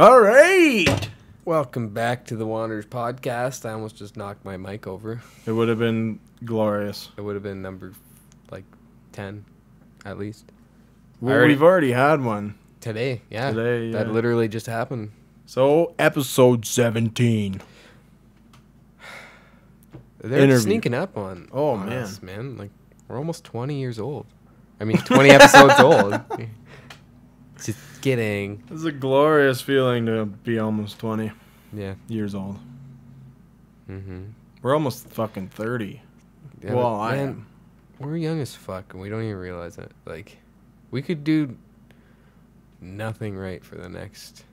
All right. Welcome back to the Wanderers podcast. I almost just knocked my mic over. It would have been glorious. It would have been number like 10 at least. Well, already- we've already had one. Today, yeah. Today, That literally just happened. So, episode 17. They're Interview. sneaking up on, Oh, on man. us, man. Like we're almost 20 years old. I mean, 20 episodes old. Just kidding. It's a glorious feeling to be almost 20 Yeah. years old. Mm-hmm. We're almost fucking 30. Yeah, well, I man, am. We're young as fuck, and we don't even realize it. Like, we could do nothing right for the next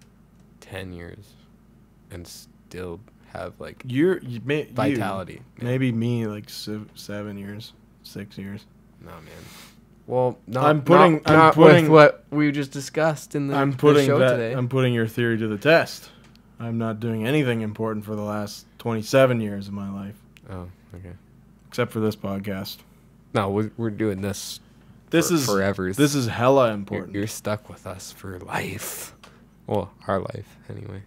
10 years and still have, like, You're, you, may, you- vitality. maybe me, like se- seven years, six years. No, man. Well, not, I'm putting- not, I'm not putting- with what we just discussed in the, I'm the show that. today. I'm putting your theory to the test. I'm not doing anything important for the last 27 years of my life, oh, okay. except for this podcast. No, we're, we're doing this. This for, is forever. This is hella You're, important. you're stuck with us for life. Well, our life, anyway.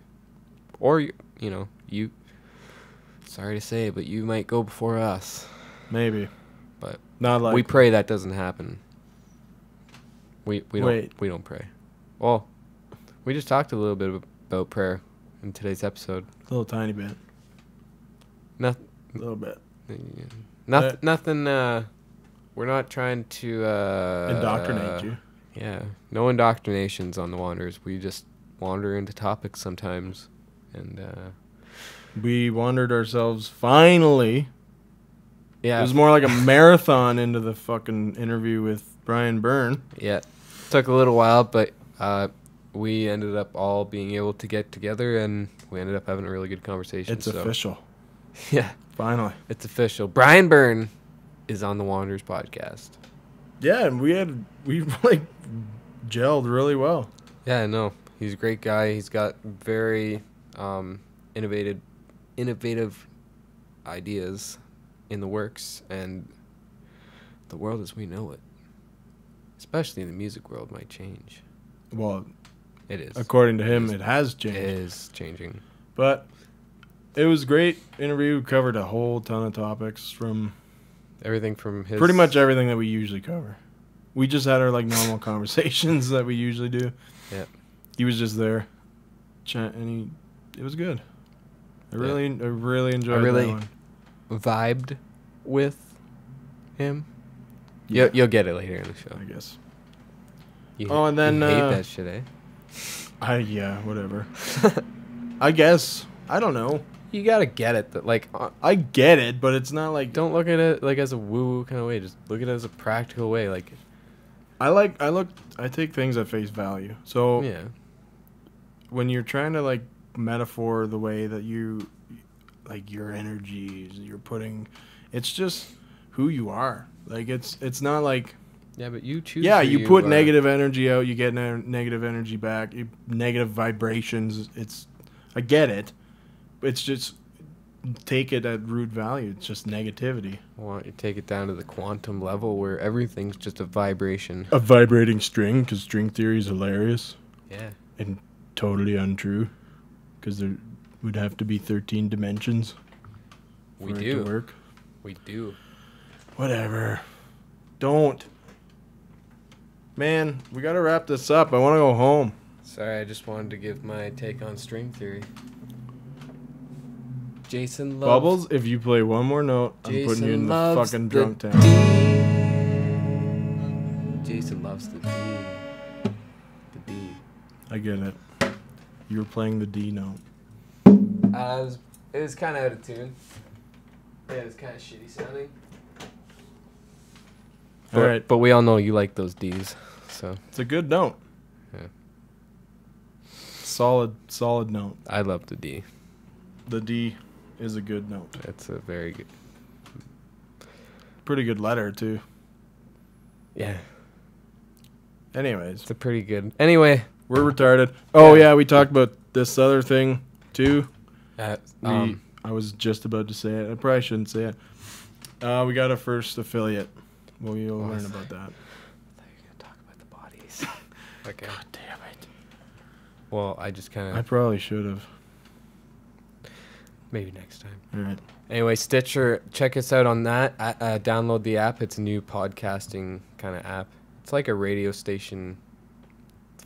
Or, you, you know, you. Sorry to say, but you might go before us. Maybe, But not like we pray that doesn't happen. We we don't Wait. we don't pray. Well, we just talked a little bit about prayer in today's episode. a little tiny bit, Nothing. a little bit. Nothing. nothing. Uh, we're not trying to uh, Indoctrinate you. Yeah, no indoctrinations on the Wanderers. We just wander into topics sometimes, and uh, We wandered ourselves finally. yeah, It was more like a marathon into the fucking interview with Brian Byrne. yeah, took a little while, but uh, we ended up all being able to get together, and we ended up having a really good conversation. It's so- official. Yeah, Finally. it's official. Brian Byrne is on the Wanderers podcast. Yeah, and we had we like gelled really well. Yeah, no, he's a great guy. He's got very um, innovative, innovative ideas in the works, and the world as we know it, especially in the music world, might change. Well, It is. according to him, is- it has changed. It is changing. But it was a great interview. Covered a whole ton of topics from Everything from his pretty much everything that we usually cover. We just had our like normal conversations that we usually do. Yep. He was just there, and he, it was good. I Yeah. really, I really enjoyed really- that one. vibed with him. Yeah, You'll, you'll get it later in the show. I guess. You, Oh, and then, you hate uh, that shit, eh? I yeah, whatever. I guess I don't know. You gotta get it. That like, uh, I get it, but it's not like don't look at it like as a woo woo kind of way. Just look at it as a practical way. Like, I like. I look. I take things at face value. So yeah. when you're trying to like metaphor the way that you like your energies you're putting it's just who you are like it's it's not like Yeah, but you choose. yeah who you put are. negative energy out you get ne- negative energy back you, negative vibrations it's i get it it's just take it at root value it's just negativity I want you take it down to the quantum level where everything's just a vibration. a vibrating string because string theory is hilarious Yeah. and totally untrue because there would have to be 13 dimensions We for it do. to work We do. Whatever. Don't. Man, we gotta wrap this up. I wanna go home. Sorry, I just wanted to give my take on string theory. Jason loves Bubbles, if you play one more note, I'm putting you in the fucking the drunk tank. D. Jason loves the D. The D. I get it. You were playing the D note. Uh, it was, was kind of out of tune. Yeah, it was kind of shitty sounding. But, All right. But we all know you like those D's, so It's a good note. Yeah. Solid, solid note. I love the D. The D is a good note. It's a very good. Pretty good letter too. Yeah, Anyways, it's a pretty good. Anyway, we're retarded. Oh Yeah. we talked about this other thing too. uh, We, um, I was just about to say it. I probably shouldn't say it. Uh, we got a first affiliate. Well, you'll learn about that. I thought you were gonna talk about the bodies. okay. God damn it. Well, I just kind of. I probably should have. maybe next time. All right. Anyway, Stitcher, check us out on that. Uh, uh, download the app. It's a new podcasting kind of app. It's like a radio station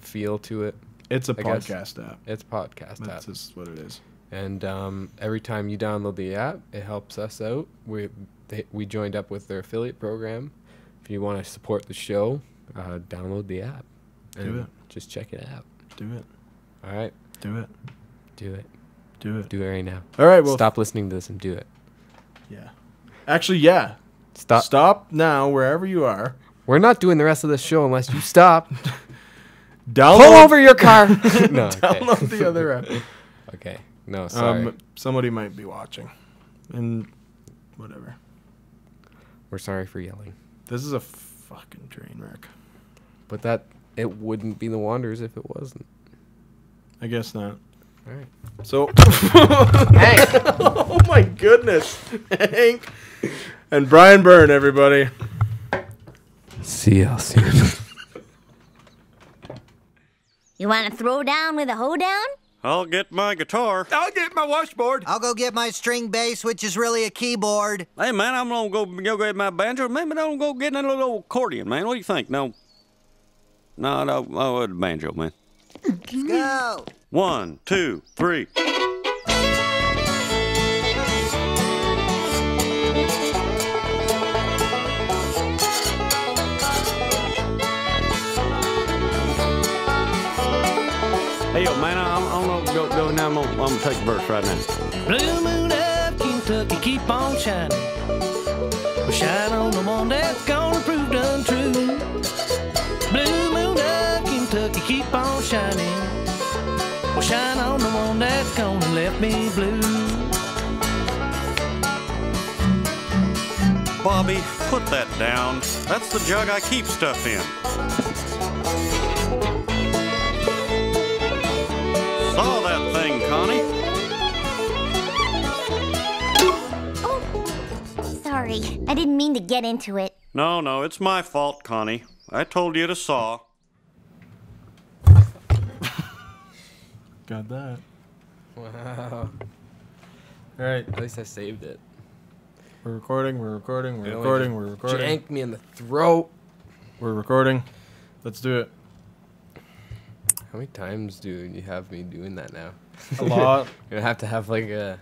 feel to it. It's a I guess. podcast app. It's a podcast app. That's just what it is. And um, every time you download the app, it helps us out. We they, we joined up with their affiliate program. If you want to support the show, uh, download the app. Do it. Just check it out. Do it. All right, Do it. do it. Do it. Do it right now. All right. Well. Stop listening to this and do it. Yeah. Actually, yeah. Stop. Stop now, wherever you are. We're not doing the rest of the show unless you stop. Download. Pull over your car. no. Okay. Download the other app. Okay. No, sorry. Um, somebody might be watching, and whatever. We're sorry for yelling. This is a fucking train wreck. But that it wouldn't be the Wanderers if it wasn't. I guess not. All right. So. Hank. oh my goodness, Hank, and Brian Byrne, everybody. See y'all soon. You want to throw down with a hoedown? I'll get my guitar. I'll get my washboard. I'll go get my string bass, which is really a keyboard. Hey, man, I'm gonna go, go get my banjo. Maybe I'm gonna go get a little accordion, man. What do you think? No. No, no, oh, uh, banjo, man. Let's go. One, two, three. Hey, yo, man, I'm, I'm gonna go, go now. I'm gonna, I'm gonna take a verse right now. Blue moon of Kentucky, keep on shining. Well, shine on the one that's gonna prove untrue. Blue moon of Kentucky, keep on shining. Well, shine on the one that's gonna left me blue. Bobby, put that down. That's the jug I keep stuff in. Thing, Connie. Oh, sorry. I didn't mean to get into it. No, no, it's my fault, Connie. I told you to saw. Got that. wow. All right, At least I saved it. we're recording. We're recording. We're It recording. We're recording. Janked me in the throat. We're recording. Let's do it. How many times do you have me doing that now? A lot. You're gonna have to have like a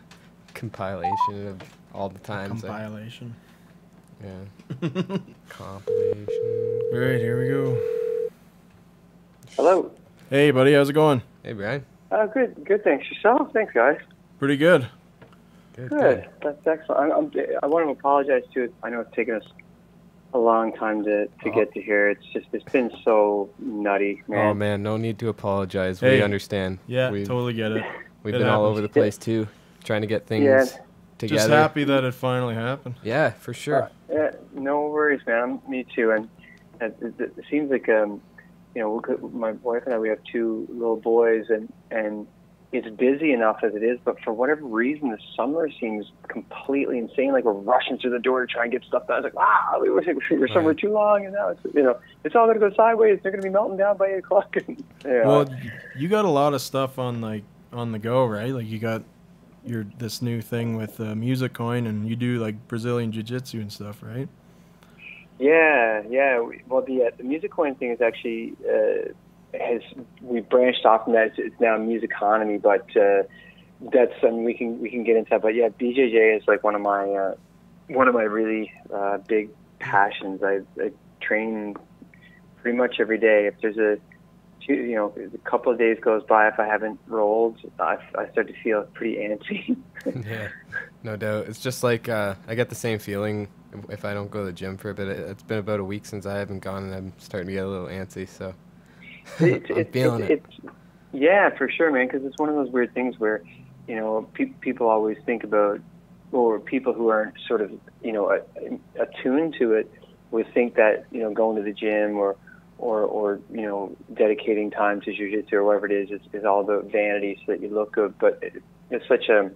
compilation of all the times. I- Compilation. yeah. Compilation. All right, here we go. Hello. Hey, buddy, how's it going? Hey, Brian. Uh, good, good. Thanks yourself. Thanks, guys. Pretty good. Good. Good. That's excellent. I'm, I'm, I want to apologize too. I know it's taken us a long time to, to Oh. get to here. It's just it's been so nutty, man. Oh man, no need to apologize. Hey. We understand. Yeah, we've, totally get it. We've It been all over the place too, trying to get things Yeah. together. Just happy that it finally happened. Yeah, for sure. Yeah, no worries, man. Me too. And it, it, it seems like um, you know, we could- my wife and I we have two little boys, and and it's busy enough as it is. But for whatever reason, the summer seems completely insane. Like we're rushing through the door to try and get stuff done. It's like wow, we were, we were somewhere Right. too long, and now it's you know it's all going to go sideways. They're going to be melting down by eight o'clock. And, yeah. Well, you got a lot of stuff on like on the go, right? Like you got your this new thing with uh, Musicoin, and you do like Brazilian Jiu Jitsu and stuff, right? Yeah, yeah. Well, the uh, the Musicoin thing is actually uh, has we've branched off from that. It's, now Musiconomi, but uh, that's I mean, we can we can get into that. But yeah, BJJ is like one of my uh, one of my really uh, big passions. I, I train pretty much every day. If there's a you know, a couple of days goes by if I haven't rolled, I, I start to feel pretty antsy. yeah, no doubt. It's just like uh, I get the same feeling if- I don't go to the gym for a bit. It- It's been about a week since I haven't gone, and I'm starting to get a little antsy. So it's, I'm it's, feeling it. It's, yeah, for sure, man. Because it's one of those weird things where, you know, pe- people always think about, or people who aren't sort of, you know, a- attuned to it, would think that you know going to the gym or, or, or you know, dedicating time to jujitsu or whatever it is, is, is all about vanity so that you look good. But it, it's such a,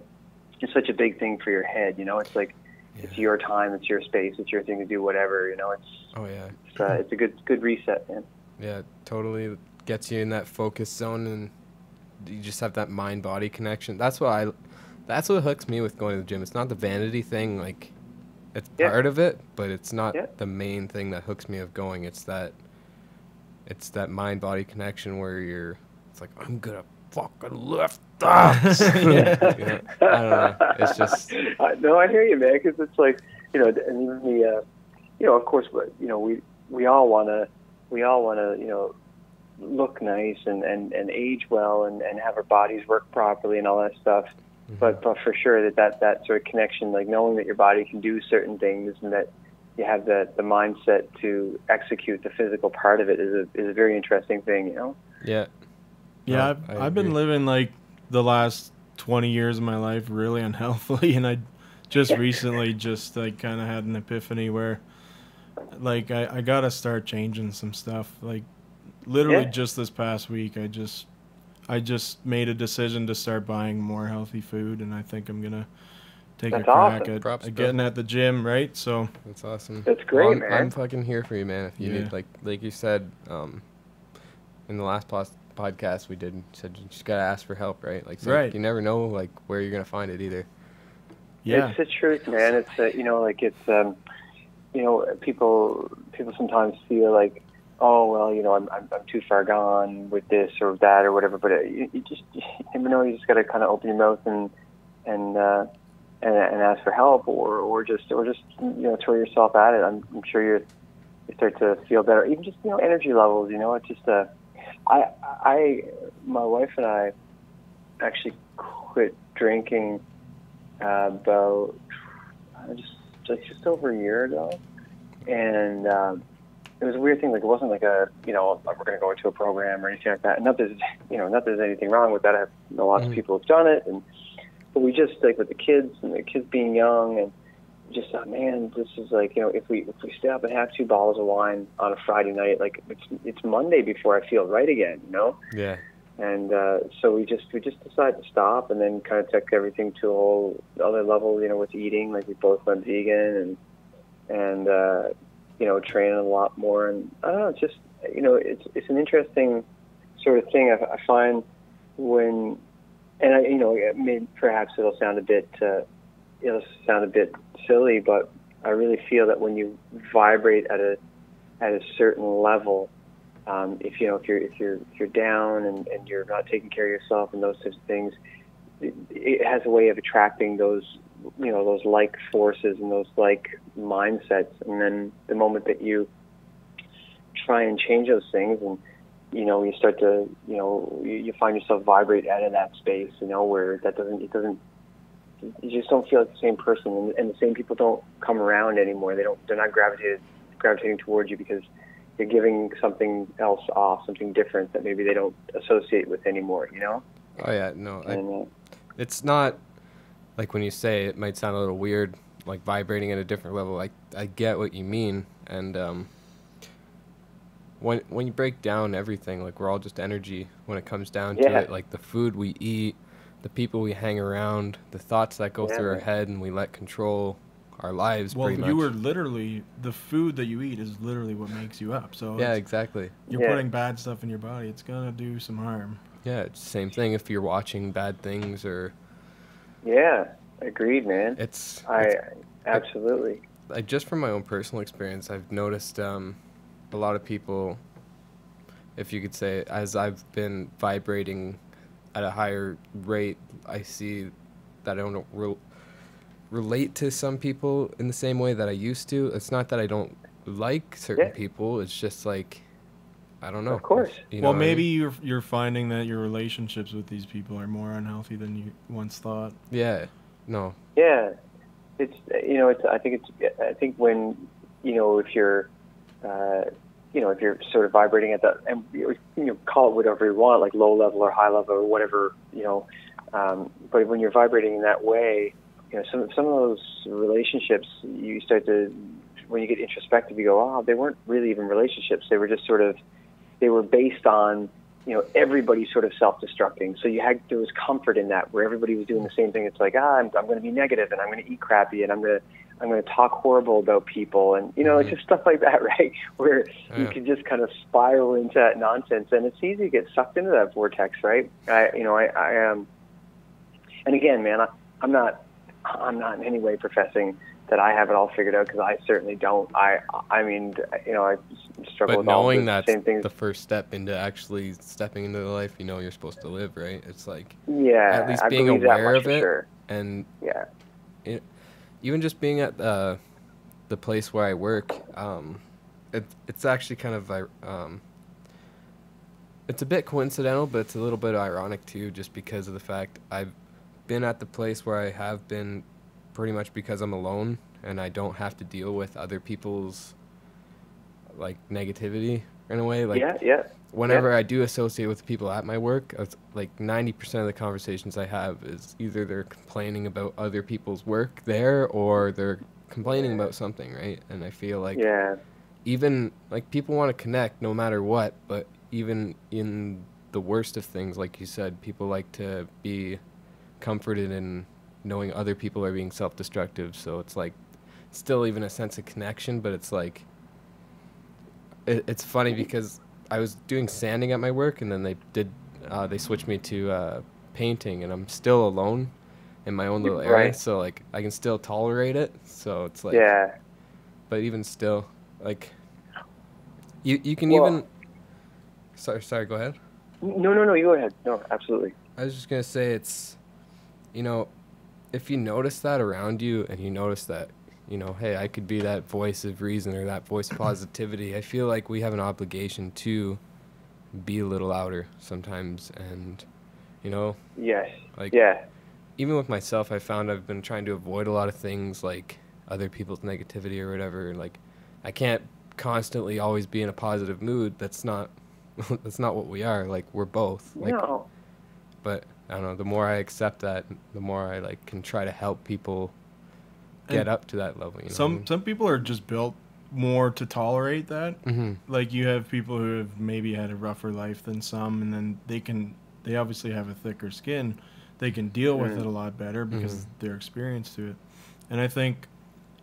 it's such a big thing for your head. You know, it's like. It's your time, it's your space, it's your thing to do whatever. You know, it's oh yeah, it's, uh, it's a good good reset, man. Yeah, totally gets you in that focus zone, and you just have that mind body connection. That's what I that's what hooks me with going to the gym. It's not the vanity thing like it's Yeah. part of it, but it's not Yeah. the main thing that hooks me of going. It's that it's that mind body connection where you're it's like I'm gonna fucking lift that. You know, I don't know. It's just Uh, no, I hear you, man. Because it's like you know, and even the, uh, you know, of course, but you know, we we all want to, we all want to, you know, look nice and and and age well and and have our bodies work properly and all that stuff. Mm-hmm. But but for sure that that that sort of connection, like knowing that your body can do certain things and that you have the the mindset to execute the physical part of it is a is a very interesting thing, you know. yeah. Yeah, No, I've, I I've been living like the last 20 years of my life really unhealthily, and I just recently just like kind of had an epiphany where like I, I gotta start changing some stuff. Like literally Yeah. just this past week, I just I just made a decision to start buying more healthy food, and I think I'm gonna take That's a crack awesome. at, Props, at getting at the gym, right? So That's awesome. That's great, I'm, man. I'm fucking here for you, man. If you Yeah. need, like, like you said, um, in the last pos- podcast we did, you said you just gotta ask for help, right? Like, so Right. You never know, like, where you're gonna find it either. yeah, It's the truth, man. It's uh, you know, like it's um, you know, people people sometimes feel like, oh well, you know, I'm I'm, I'm too far gone with this or that or whatever. But uh, you, you just you know. You just got to kind of open your mouth and and uh, and and ask for help or or just or just you know throw yourself at it. I'm, I'm sure you're you start to feel better. Even just you know energy levels. You know, it's just uh, I I my wife and I actually quit drinking about uh, just just just over a year ago, and um, it was a weird thing. Like it wasn't like a you know like we're going to go into a program or anything like that. And not that there's you know not that there's anything wrong with that. I have know lots of Mhm. people have done it, and but we just like with the kids and the kids being young and just thought, man, this is like you know if we if we stay up and have two bottles of wine on a Friday night, like it's it's Monday before I feel right again, you know Yeah. And uh, so we just we just decided to stop and then kind of took everything to a whole other level you know with eating like we both went vegan and and uh, you know training a lot more. And I don't know it's just you know it's it's an interesting sort of thing. I, I find when and I you know I mean, perhaps it'll sound a bit uh, it'll sound a bit silly but I really feel that when you vibrate at a at a certain level um, if you know if you're if you're if you're down and, and you're not taking care of yourself and those types of things, it, it has a way of attracting those you know those like forces and those like mindsets. And then the moment that you try and change those things and you know you start to you know you, you find yourself vibrate out of that space you know where that doesn't it doesn't you just don't feel like the same person and, and the same people don't come around anymore they don't they're not gravitated gravitating towards you because you're giving something else off, something different that maybe they don't associate with anymore, you know? Oh yeah. No, I, uh, it's not like when you say it might sound a little weird, like vibrating at a different level. I I get what you mean, and um, when when you break down everything, like we're all just energy when it comes down to it. Like the food we eat, the people we hang around, the thoughts that go Yeah, through our head, and we let control our lives. well, pretty you much. were literally the food that you eat is literally what makes you up. So Yeah, exactly. you're Yeah. putting bad stuff in your body. It's gonna do some harm. Yeah, it's the same thing if you're watching bad things or yeah, agreed, man. it's. I it's absolutely. like just from my own personal experience, I've noticed um, a lot of people, if you could say, as I've been vibrating at a higher rate, I see that I don't re- relate to some people in the same way that I used to. It's not that I don't like certain Yeah. people. It's just like I don't know. Of course. You know well, what I mean? maybe you're you're finding that your relationships with these people are more unhealthy than you once thought. Yeah. No. Yeah, it's you know it's I think it's I think when you know if you're uh, you know if you're sort of vibrating at that and you know call it whatever you want like low level or high level or whatever you know um, but when you're vibrating in that way you know some some of those relationships you start to when you get introspective you go oh they weren't really even relationships. They were just sort of they were based on you know everybody sort of self-destructing. So you had there was comfort in that where everybody was doing the same thing. It's like ah i'm, I'm going to be negative and i'm going to eat crappy and i'm going to I'm going to talk horrible about people, and you know, it's just stuff like that, right? Where you can just kind of spiral into that nonsense, and it's easy to get sucked into that vortex, right? I, you know, I, I um, and again, man, I, I'm not, I'm not in any way professing that I have it all figured out because I certainly don't. I, I mean, you know, I struggle But with all knowing the that's same things. the first step into actually stepping into the life you know you're supposed to live, right? It's like yeah, at least being aware of it. Sure. and Yeah. it, even just being at the the place where I work, um, it, it's actually kind of um, it's a bit coincidental, but it's a little bit ironic too, just because of the fact I've been at the place where I have been pretty much because I'm alone and I don't have to deal with other people's like negativity in a way. Like yeah, yeah. whenever I do associate with people at my work, it's like 90% of the conversations I have is either they're complaining about other people's work there or they're complaining about something, right? And I feel like yeah. even like people want to connect no matter what, but even in the worst of things, like you said, people like to be comforted in knowing other people are being self-destructive. So it's like still even a sense of connection, but it's like it, it's funny because I was doing sanding at my work, and then they did uh, they switched me to uh, painting, and I'm still alone in my own little area, so like I can still tolerate it. So it's like yeah. but even still, like you you can Well- even. Sorry, sorry. Go ahead. No, no, no. You go ahead. No, absolutely. I was just gonna say it's, you know, if you notice that around you and you notice that, you know, hey, I could be that voice of reason or that voice of positivity. I feel like we have an obligation to be a little louder sometimes, and you know, Yes. like Yeah. even with myself, I found I've been trying to avoid a lot of things like other people's negativity or whatever. Like, I can't constantly always be in a positive mood. That's not that's not what we are. Like, we're both. Like, no. but I don't know. The more I accept that, the more I like can try to help people get And up to that level. You know. Some some people are just built more to tolerate that. hmm Like you have people who have maybe had a rougher life than some, and then they can they obviously have a thicker skin. They can deal with Mm. it a lot better because Mhm. they're experienced to it. And I think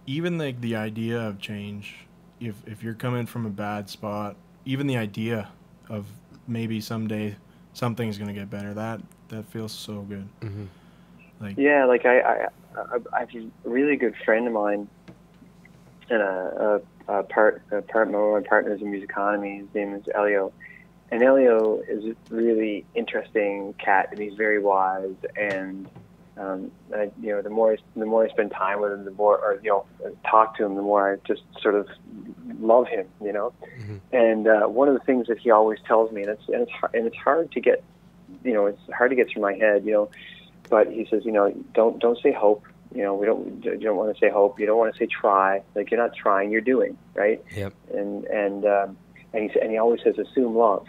even like the idea of change, if if you're coming from a bad spot, even the idea of maybe someday something's gonna get better, that that feels so good. Mm-hmm. Like Yeah, like I, I, I, I have a really good friend of mine, and a, a, a part, a part, one of my partners in Musiconomi. His name is Elio, and Elio is a really interesting cat, and he's very wise. And um, I, you know, the more I, the more I spend time with him, the more, or you know, talk to him, the more I just sort of love him. You know, Mhm. and uh, one of the things that he always tells me, and it's and it's hard, and it's hard to get, you know, it's hard to get through my head. You know but he says, you know, don't don't say hope. You know, we don't you don't want to say hope. You don't want to say try. Like you're not trying, you're doing, right? Yep. And and um, and he and he always says assume love.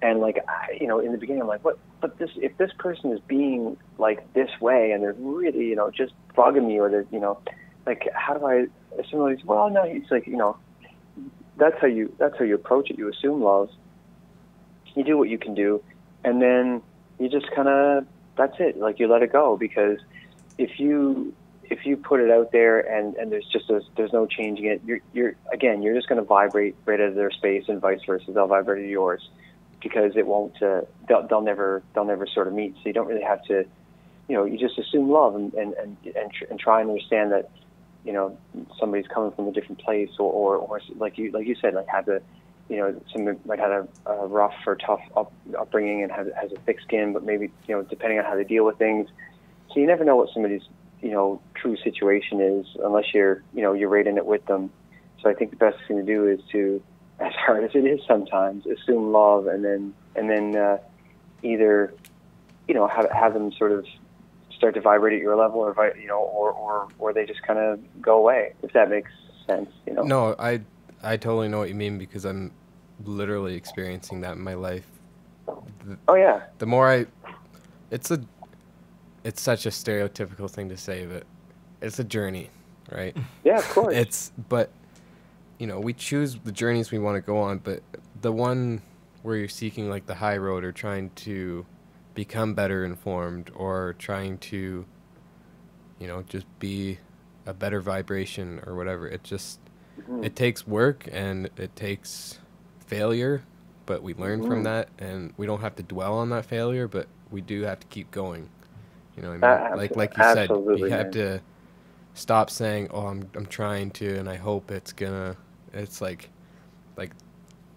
And like I, you know, in the beginning, I'm like, what? But this if this person is being like this way, and they're really, you know, just bugging me, or they're, you know, like how do I assume love? He's, well, no, he's like, you know, that's how you that's how you approach it. You assume love. You do what you can do, and then you just kind of that's it. Like you let it go because if you if you put it out there and and there's just a, there's no changing it, you're you're again you're just going to vibrate right out of their space and vice versa. They'll vibrate to yours because it won't. Uh, they'll they'll never they'll never sort of meet. So you don't really have to. You know, you just assume love and and and and, tr- and try and understand that. You know, somebody's coming from a different place, or or, or like you like you said, like have the you know, some like had a, a rough or tough up, upbringing and has, has a thick skin, but maybe you know, depending on how they deal with things. So you never know what somebody's you know true situation is unless you're you know you're in it with them. So I think the best thing to do is to, as hard as it is sometimes, assume love and then and then uh, either you know have have them sort of start to vibrate at your level, or you know, or or or they just kind of go away. If that makes sense, you know. No, I I totally know what you mean because I'm literally experiencing that in my life. The, Oh yeah. the more I, it's a, it's such a stereotypical thing to say, but it's a journey, right? Yeah, of course. It's but you know, we choose the journeys we want to go on, but the one where you're seeking like the high road or trying to become better informed or trying to you know, just be a better vibration or whatever. It just Mhm. it takes work and it takes failure, but we learn from Mhm. that and we don't have to dwell on that failure, but we do have to keep going. You know what I mean? Uh, like like you said, you have man. to stop saying, "Oh, I'm I'm trying to and I hope it's gonna." It's like like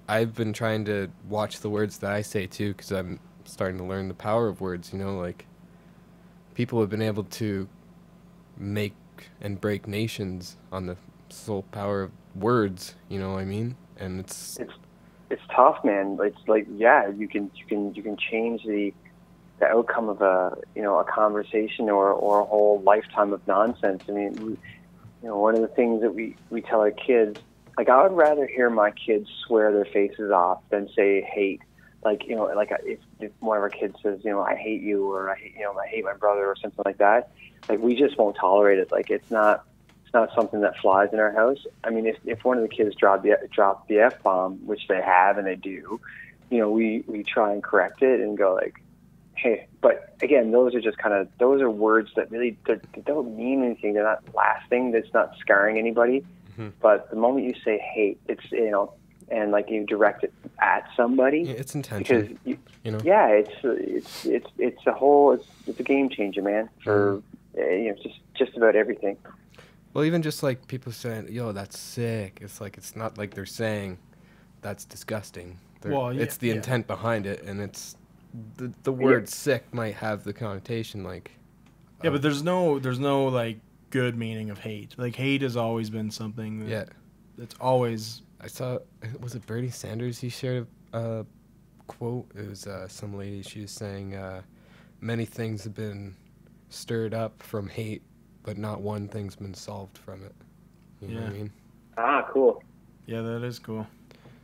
I've been trying to watch the words that I say too cuz I'm starting to learn the power of words, you know, like people have been able to make and break nations on the sole power of words, you know what I mean? And it's it's it's tough, man. It's like yeah, you can you can you can change the the outcome of a you know a conversation or or a whole lifetime of nonsense. I mean, we, you know, one of the things that we we tell our kids, like I would rather hear my kids swear their faces off than say hate. Like you know, like if, if one of our kids says, you know, I hate you or I hate you know I hate my brother or something like that, like we just won't tolerate it. Like it's not not something that flies in our house. I mean, if if one of the kids drop the drop the f bomb, which they have and they do, you know, we we try and correct it and go like, hey. But again, those are just kind of those are words that really they're- don't mean anything. They're not lasting. That's not scarring anybody. Mhm. But the moment you say hate, it's you know, and like you direct it at somebody yeah, it's because you, you know. yeah, it's it's it's it's a whole it's it's a game changer, man. For Mm-hmm. uh, you know, just just about everything. Well, even just like people saying, "Yo, that's sick." It's like it's not like they're saying that's disgusting. They're, Well, yeah, it's the yeah. intent behind it, and it's the the word "sick" might have the connotation like Yeah, but there's no there's no like good meaning of hate. Like hate has always been something that yeah. it's always I saw was it Bernie Sanders? He shared a uh, quote. It was uh, some lady. She was saying, uh, "Many things have been stirred up from hate, but not one thing's been solved from it." You know what I Yeah. mean? Ah, cool. yeah, that is cool.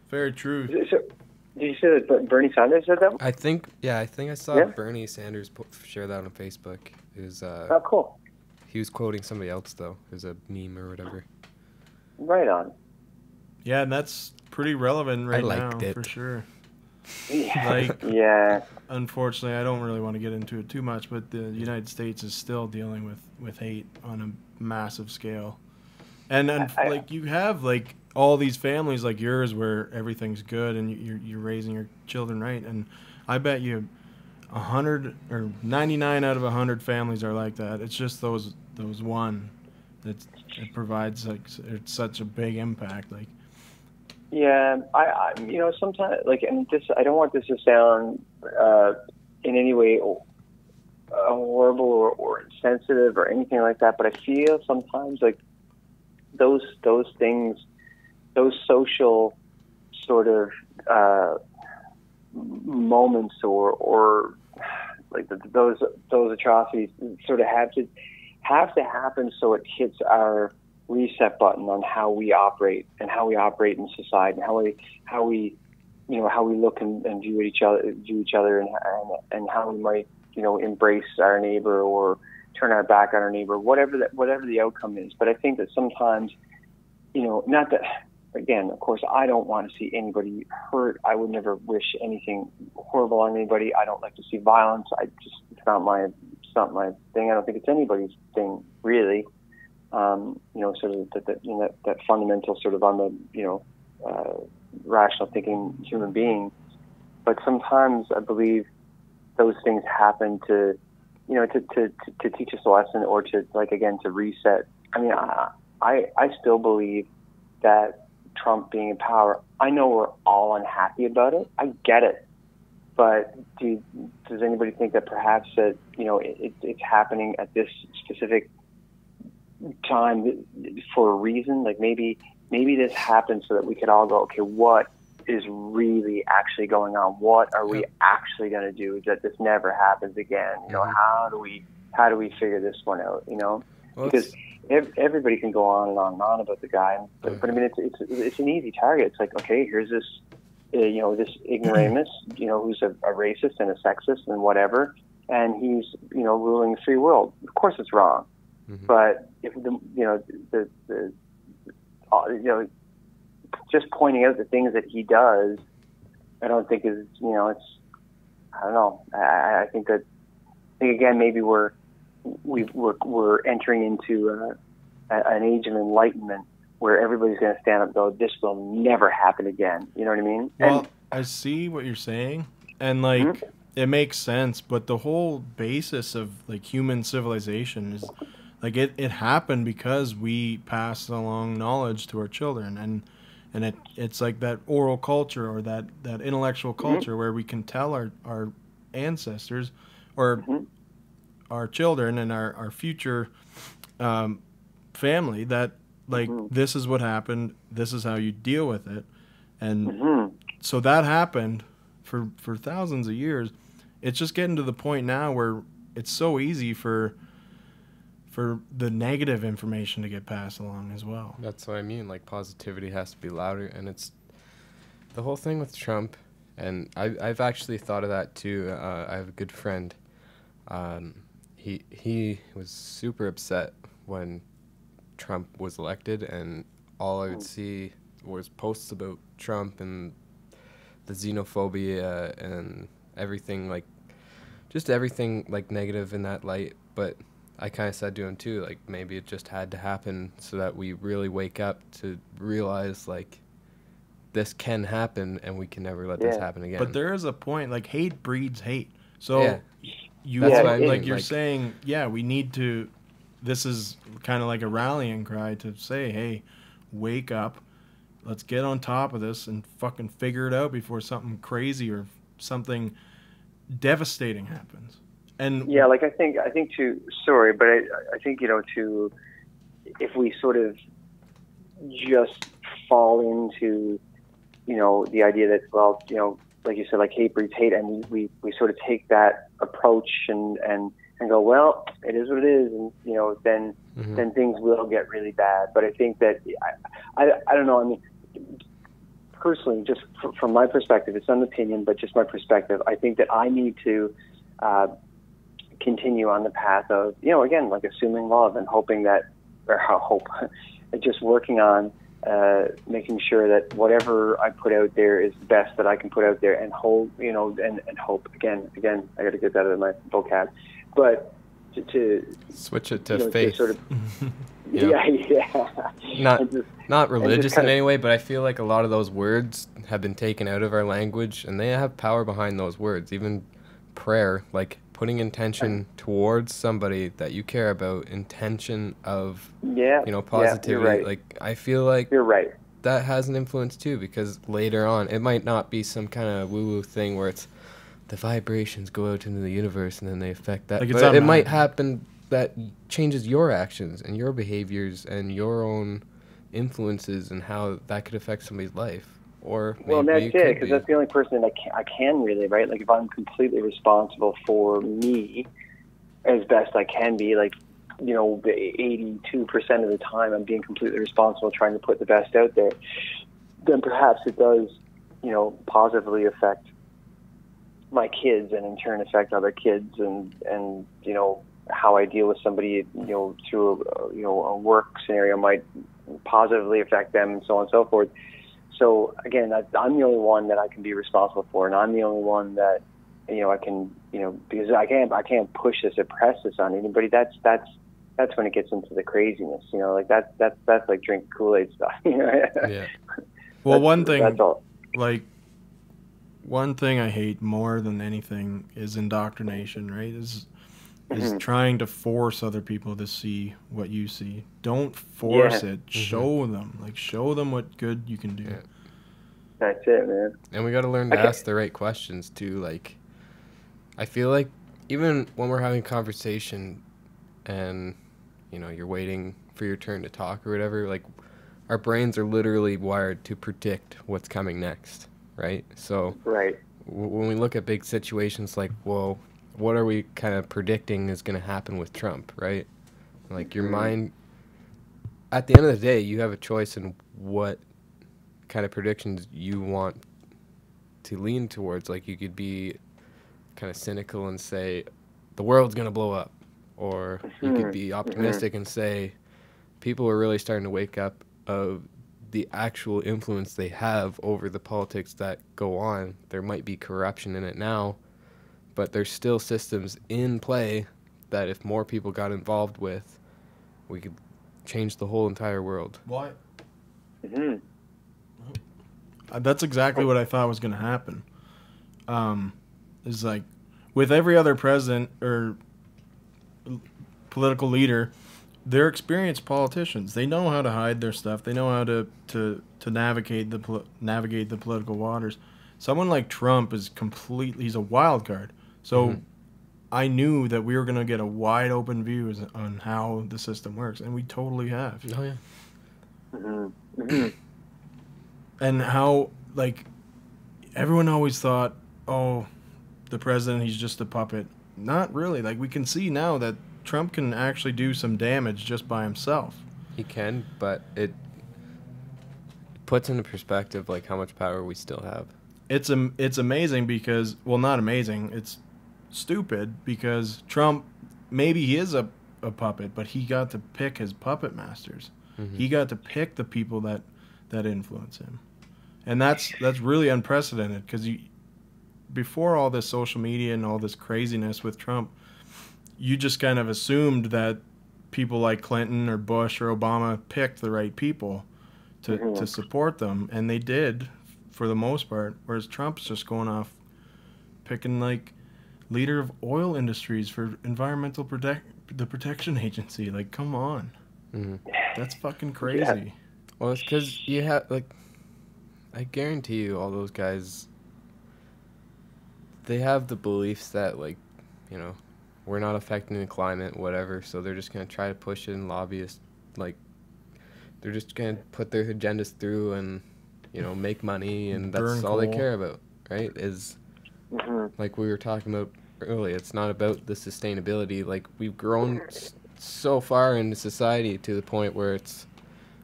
Very true. So, did you say that Bernie Sanders said that? I think, yeah, I think I saw Yeah. Bernie Sanders share that on Facebook. It was, uh, Oh, cool. he was quoting somebody else though. It was a meme or whatever. Right on. Yeah, and that's pretty relevant right I liked now it. for sure. Yeah. Like- yeah. Unfortunately, I don't really want to get into it too much, but the United States is still dealing with with hate on a massive scale. And and I- like you have like all these families like yours where everything's good and you're you're raising your children right, and I bet you a hundred or ninety nine out of a hundred families are like that. It's just those those one that it provides like it's such a big impact. Like Yeah, I, I you know sometimes like and this I don't want this to sound uh, in any way uh, horrible or, or insensitive or anything like that, but I feel sometimes like those those things, those social sort of uh, moments or or like the, those those atrocities sort of have to have to happen so it hits our reset button on how we operate and how we operate in society and how we how we you know how we look and, and view each other view each other and, and and how we might you know embrace our neighbor or turn our back on our neighbor whatever that whatever the outcome is. But I think that sometimes you know not that again of course I don't want to see anybody hurt. I would never wish anything horrible on anybody. I don't like to see violence. I just it's not my it's not my thing. I don't think it's anybody's thing really um, you know, sort of that, that, you know, that, that fundamental sort of on the, you know, uh, rational thinking human being. But sometimes I believe those things happen to, you know, to, to, to, to teach us a lesson or to, like, again, to reset. I mean, I, I, I still believe that Trump being in power, I know we're all unhappy about it. I get it. But do, does anybody think that perhaps that, you know, it, it, it's happening at this specific time for a reason. Like maybe maybe this happened so that we could all go, okay, what is really actually going on? What are we actually going to do that this never happens again? You know, Mhm. how do we how do we figure this one out? You know, Well, because ev- everybody can go on and on and on about the guy, but, but I mean, it's it's it's an easy target. It's like, okay, here's this. Uh, you know this ignoramus, you know, who's a, a racist and a sexist and whatever, and he's you know ruling the free world. Of course, it's wrong. Mhm. But if the you know the the uh, you know just pointing out the things that he does, I don't think is you know it's I don't know. I, I think that I think again maybe we're we we're, we're entering into uh, a, an age of enlightenment where everybody's going to stand up and go, "This will never happen again." You know what I mean? Well, and, I see what you're saying, and like Mhm. it makes sense. But the whole basis of like human civilization is like it, it happened because we passed along knowledge to our children, and and it it's like that oral culture or that that intellectual culture where we can tell our our ancestors or Mhm. our children and our our future um, family that like Mhm. this is what happened, this is how you deal with it, and Mhm. so that happened for for thousands of years. It's just getting to the point now where it's so easy for for the negative information to get passed along as well. That's what I mean. Like positivity has to be louder, and it's the whole thing with Trump. And I, I've actually thought of that too. Uh, I have a good friend. Um, he he was super upset when Trump was elected, and all I would see was posts about Trump and the xenophobia and everything like just everything like negative in that light. But I kind of said to him too, like maybe it just had to happen so that we really wake up to realize like this can happen and we can never let this happen again. But there is a point like hate breeds hate. So Yeah. you That's what I like mean, you're like- saying, yeah, we need to this is kind of like a rallying cry to say, "Hey, wake up. Let's get on top of this and fucking figure it out before something crazy or something devastating happens." And Yeah, like I think I think to sorry, but I I think you know to if we sort of just fall into you know the idea that well you know like you said like hate breeds hate and we, we, we sort of take that approach and and and go well it is what it is and you know then Mhm. then things will get really bad but I think that I I, I don't know I mean personally just fr- from my perspective it's not an opinion but just my perspective I think that I need to uh, continue on the path of, you know, again, like assuming love and hoping that, or ho- hope, just working on uh, making sure that whatever I put out there is the best that I can put out there and hold, you know, and, and hope. Again, again, I got to get that out of my vocab. But to, to switch it to you know, to sort of, Yeah. yeah, yeah. Not- just- Not religious in any way, but I feel like a lot of those words have been taken out of our language and they have power behind those words. Even prayer, like putting intention towards somebody that you care about, intention of, yeah, you know, yeah, positivity. you're right. Like I feel like you're right. that has an influence too because later on it might not be some kind of woo woo thing where it's the vibrations go out into the universe and then they affect that. Like but it might happen that changes your actions and your behaviors and your own influences and how that could affect somebody's life. Or Well, maybe that's it because be. that's the only person that I can, I can really, right? Like, if I'm completely responsible for me as best I can be, like, you know, the 82% of the time I'm being completely responsible, trying to put the best out there, then perhaps it does, you know, positively affect my kids and in turn affect other kids and, and, you know, how I deal with somebody, you know, through, a, you know, a work scenario might positively affect them and so on and so forth so again, I, I'm the only one that I can be responsible for, and I'm the only one that you know I can you know because I can't I can't push this or press this on anybody. That's that's that's when it gets into the craziness, you know, like that's that's that's like drink Kool Aid stuff. You know? yeah. well, That's- one thing like one thing I hate more than anything is indoctrination, right? Is is Mhm. trying to force other people to see what you see. Don't force Yeah. it. Show them. Like show them what good you can do. Yeah. That's it, man. And we got to learn to Okay. ask the right questions too. Like, I feel like even when we're having a conversation, and you know you're waiting for your turn to talk or whatever, like our brains are literally wired to predict what's coming next, right? So Right. w- when we look at big situations like, well, what are we kind of predicting is going to happen with Trump, right? Like your Mhm. mind, at the end of the day, you have a choice in what kind of predictions you want to lean towards. Like you could be kind of cynical and say, the world's going to blow up. Or you could Mhm. be optimistic and say, people are really starting to wake up of the actual influence they have over the politics that go on. There might be corruption in it now, but there's still systems in play that if more people got involved with, we could change the whole entire world. Why? hmm Uh, That's exactly what I thought was going to happen. Um, is like with every other president or political leader, they're experienced politicians. They know how to hide their stuff. They know how to to to navigate the pol- navigate the political waters. Someone like Trump is completely he's a wild card. So Mhm. I knew that we were going to get a wide open view as- on how the system works and we totally have. Oh yeah. hmm hmm and how like everyone always thought oh the president he's just a puppet not really like we can see now that trump can actually do some damage just by himself He can, but it puts into perspective like how much power we still have. it's am- it's amazing because well not amazing it's stupid because trump maybe he is a, a puppet but he got to pick his puppet masters Mhm. he got to pick the people that that influence him and that's that's really unprecedented because you before all this social media and all this craziness with trump you just kind of assumed that people like clinton or bush or obama picked the right people to, Mhm. to support them and they did for the most part whereas trump's just going off picking like leader of oil industries for environmental protect the protection agency like come on hmm that's fucking crazy Well, it's because you have like, I guarantee you, all those guys. They have the beliefs that like, you know, we're not affecting the climate, whatever. So they're just gonna try to push it and lobbyist, like, they're just gonna put their agendas through and, you know, make money, and that's Burn all they care about, right? Is hmm like we were talking about earlier. It's not about the sustainability. Like we've grown s- so far into society to the point where it's,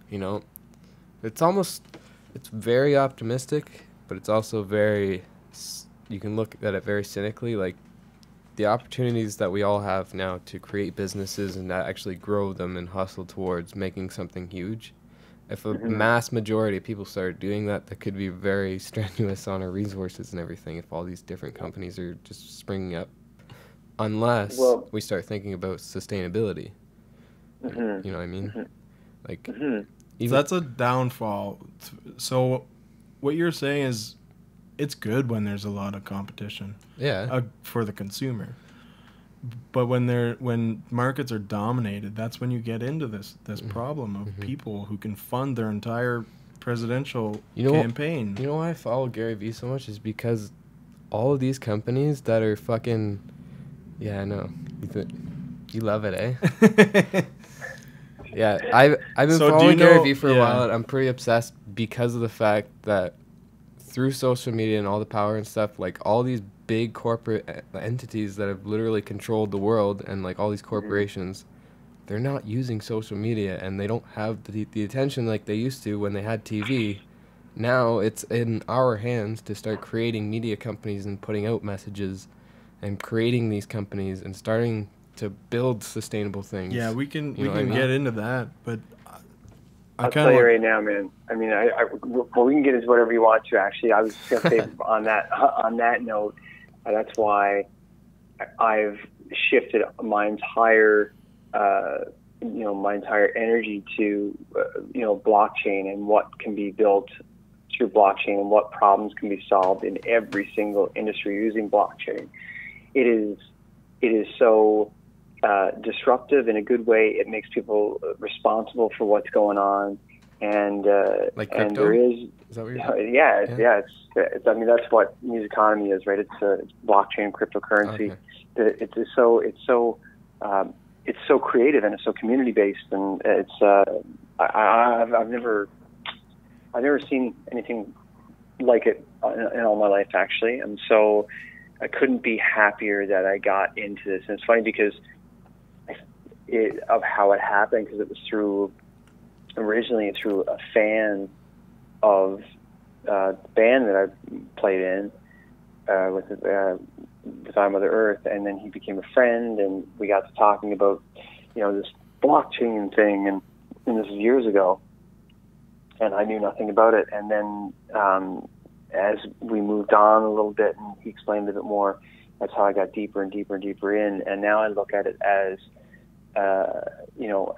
you know, it's almost, it's very optimistic, but it's also very, you can look at it very cynically. Like the opportunities that we all have now to create businesses and actually grow them and hustle towards making something huge. If a Mhm. mass majority of people started doing that, that could be very strenuous on our resources and everything. If all these different companies are just springing up, unless Well- we start thinking about sustainability. hmm You know what I mean? Mhm. Like hmm even that's a downfall so what you're saying is it's good when there's a lot of competition yeah, uh, for the consumer but when they're when markets are dominated that's when you get into this this Mhm. problem of Mhm. people who can fund their entire presidential You know what- campaign You know why I follow Gary Vee so much is because all of these companies that are fucking yeah, I know. You, th- you love it, eh? Yeah, I've I've been So following Gary know- Vee for a while. And I'm pretty obsessed because of the fact that through social media and all the power and stuff, like all these big corporate e- entities that have literally controlled the world and like all these mm-hmm. corporations, they're not using social media and they don't have the the attention like they used to when they had TV. Now it's in our hands to start creating media companies and putting out messages and creating these companies and starting to build sustainable things. yeah we can You we know what I can mean? get into that but I- I I'll kind tell you of right now, man. I mean, I, I well, we can get into whatever you want to. Actually, I was just gonna say on that on that note, uh, that's why I've shifted my entire, uh, you know, my entire energy to, uh, you know, blockchain and what can be built through blockchain and what problems can be solved in every single industry using blockchain. It is, it is so uh, disruptive in a good way. It makes people responsible for what's going on, and uh, Like and there is Is that what you're yeah, yeah, Yeah. It's, it's. I mean, that's what Musiconomi is, right? It's, uh, it's blockchain, cryptocurrency. Okay. It's, it's so. It's so. Um, it's so creative and it's so community based, and it's. Uh, I, I, I've, I've never. I've never seen anything like it in, in all my life, actually, and so I couldn't be happier that I got into this. And it's funny because it, of how it happened, because it was through originally through a fan of uh, the band that I played in uh, with uh, with I Mother Earth, and then he became a friend, and we got to talking about you know this blockchain thing, and, and this was years ago, and I knew nothing about it, and then um, as we moved on a little bit, and he explained a bit more, that's how I got deeper and deeper and deeper in, and now I look at it as uh, you know,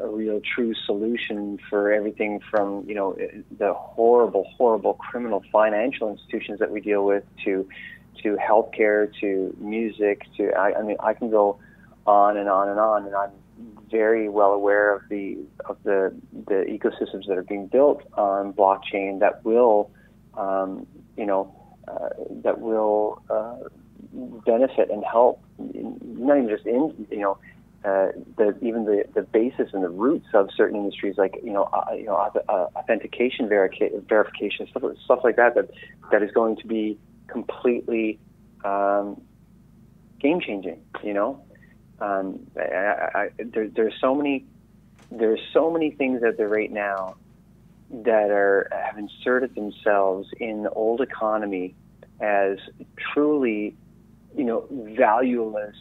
a real true solution for everything from, you know, the horrible, horrible criminal financial institutions that we deal with to, to healthcare, to music, to, I, I mean, I can go on and on and on, and I'm very well aware of the, of the, the ecosystems that are being built on blockchain that will, um, you know, uh, that will uh, benefit and help, not even just in, you know, uh, the even the, the basis and the roots of certain industries, like you know, uh, you know, uh, authentication verica- verification, stuff stuff like that, that that is going to be completely um, game changing. You know, um, I, I, I, there, there's so many there's so many things out there right now that are have inserted themselves in the old economy as truly, you know, valueless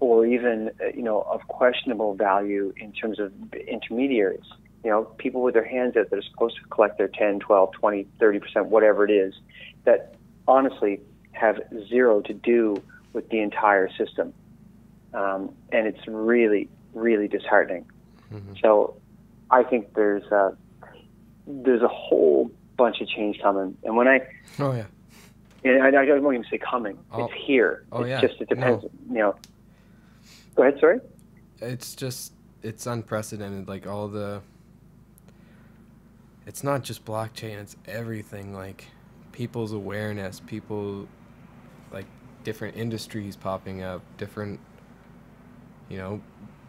or even uh, you know of questionable value in terms of intermediaries you know people with their hands out that are supposed to collect their 10 12 20 30 percent whatever it is that honestly have zero to do with the entire system um, and it's really really disheartening mm-hmm. so i think there's a there's a whole bunch of change coming and when i oh yeah and I, I don't even say coming. Oh. It's here. Oh, it's yeah. just it depends. No. You know, Go ahead, sorry. It's just it's unprecedented. Like all the. It's not just blockchain. It's everything. Like people's awareness, people, like different industries popping up, different. You know,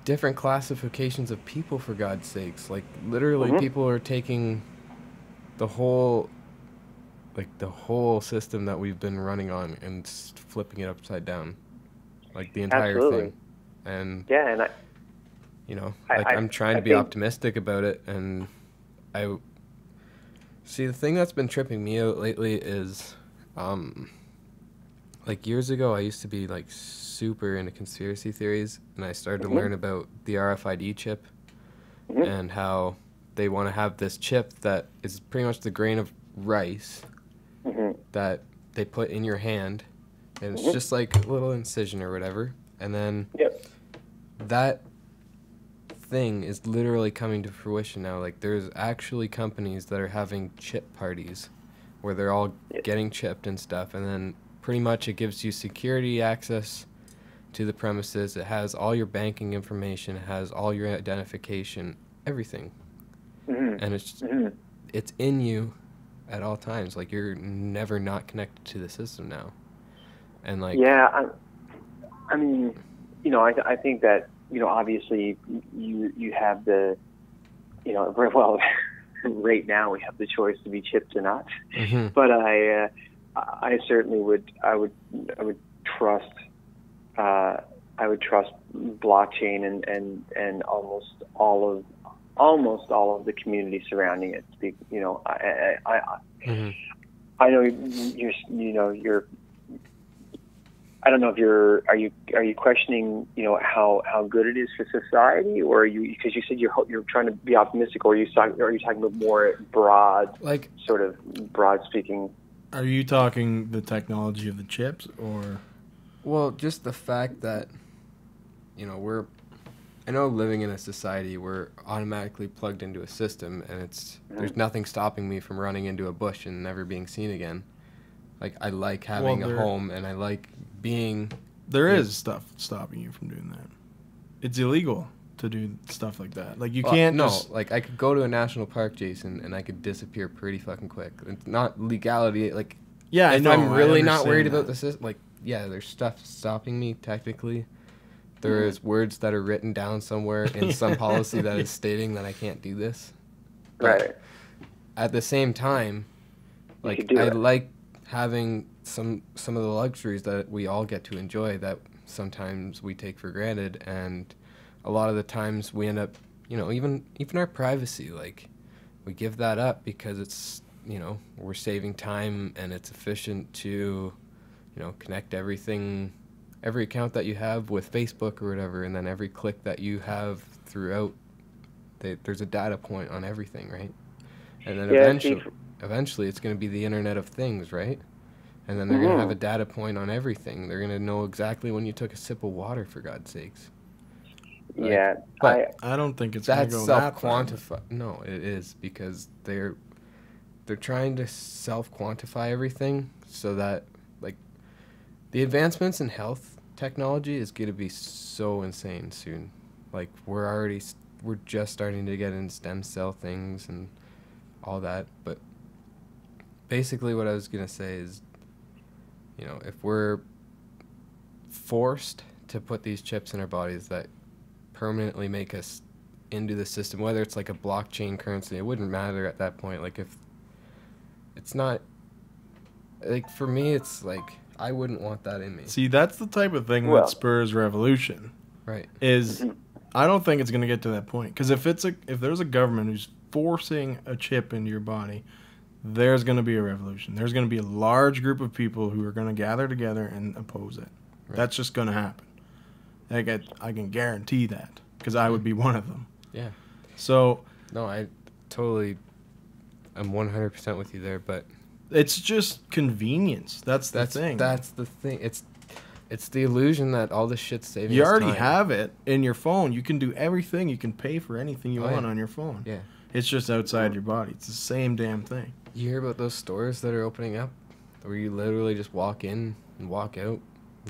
different classifications of people. For God's sakes, like literally, Mhm. people are taking the whole like the whole system that we've been running on and flipping it upside down like the entire Absolutely. thing and Yeah, and I, you know I- like I- am trying I to be optimistic about it and i see the thing that's been tripping me out lately is um like years ago i used to be like super into conspiracy theories and i started Mhm. to learn about the rfid chip Mhm. and how they want to have this chip that is pretty much the grain of rice Mhm. that they put in your hand and it's Mhm. just like a little incision or whatever and then Yep. That thing is literally coming to fruition now. Like there's actually companies that are having chip parties where they're all getting chipped and stuff and then pretty much it gives you security access to the premises. It has all your banking information. It has all your identification everything. Mhm. and it's Mhm. it's in you at all times. Like you're never not connected to the system now. And like yeah, I, I mean, you know, I, I think that you know, obviously, you you have the, you know, very well. right now, we have the choice to be chipped or not. mhm. But I, uh, I certainly would, I would, I would trust, uh, I would trust blockchain and and and almost all of, almost all of the community surrounding it. You know, I, I, I, Mhm. I know you're, you know, you're. I don't know if you're. Are you are you questioning, you know, how how good it is for society, or are you because you said you're you're trying to be optimistic, or are you talking are you talking about more broad, like sort of broad speaking? Are you talking the technology of the chips or? well just the fact that you know we're i know living in a society we're automatically plugged into a system and it's mm-hmm. there's nothing stopping me from running into a bush and never being seen again like i like having Well, a home and i like being There Yeah. is stuff stopping you from doing that. It's illegal to do stuff like that. Like you Well, can't no just like i could go to a national park jason and i could disappear pretty fucking quick it's not legality like Yeah, I if know. I'm I really not worried that. about the system, like yeah, there's stuff stopping me technically. There hmm. is words that are written down somewhere in some policy that is stating that I can't do this. But Right. At the same time, like I it. like having some some of the luxuries that we all get to enjoy that sometimes we take for granted. And a lot of the times we end up, you know, even even our privacy like we give that up because it's you know we're saving time and it's efficient to you know connect everything every account that you have with facebook or whatever and then every click that you have throughout they, there's a data point on everything right? And then Yeah, eventually eventually it's going to be the internet of things right and then they're going to have a Mhm. data point on everything they're going to know exactly when you took a sip of water for god's sakes Like, yeah, but I I don't think it's gonna that's go self that far. quantify. No, it is because they're they're trying to self quantify everything so that like the advancements in health technology is going to be so insane soon. Like we're already we're just starting to get in stem cell things and all that, but basically what I was going to say is you know, if we're forced to put these chips in our bodies that permanently make us into the system, whether it's like a blockchain currency, it wouldn't matter at that point. Like if it's not like for me, it's like I wouldn't want that in me. See, that's the type of thing Well- that spurs revolution. Right. Is I don't think it's gonna get to that point because if it's a if there's a government who's forcing a chip into your body, there's gonna be a revolution. There's gonna be a large group of people who are gonna gather together and oppose it. Right. That's just gonna happen. Like I, I can guarantee that because I would be one of them. Yeah. So No, I totally I'm 100% with you there, but it's just convenience. That's the that's thing. that's the thing. It's it's the illusion that all this shit's saving you already time. have it in your phone. You can do everything. You can pay for anything you Oh, want yeah. on your phone. Yeah. It's just outside your body. It's the same damn thing. You hear about those stores that are opening up where you literally just walk in and walk out,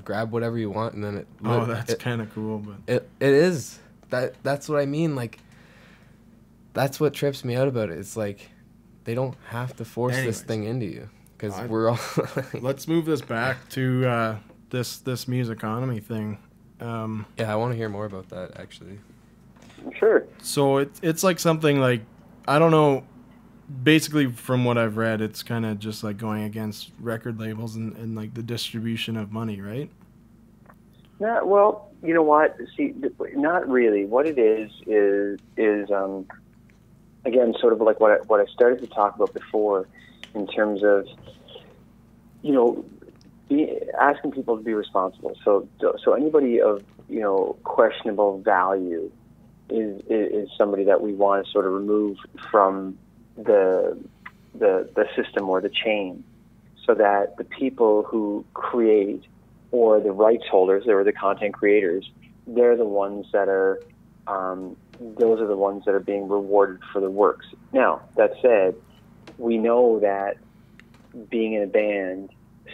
grab whatever you want and then it Oh, that's kind of cool, but It it is. That that's what I mean. Like that's what trips me out about it. It's like they don't have to force Anyways. this thing into you because we're all. let's move this back to uh, this this Musiconomi thing. Um, yeah, I want to hear more about that actually. sure. so it's it's like something like I don't know. Basically, from what I've read, it's kind of just like going against record labels and, and like the distribution of money, right? Not well. You know what? See, not really. What it is is is um, again sort of like what I, what I started to talk about before, in terms of you know be, asking people to be responsible. So so anybody of you know questionable value is, is somebody that we want to sort of remove from the the the system or the chain, so that the people who create or the rights holders or the content creators, they're the ones that are, um, those are the ones that are being rewarded for the works. Now, that said, we know that being in a band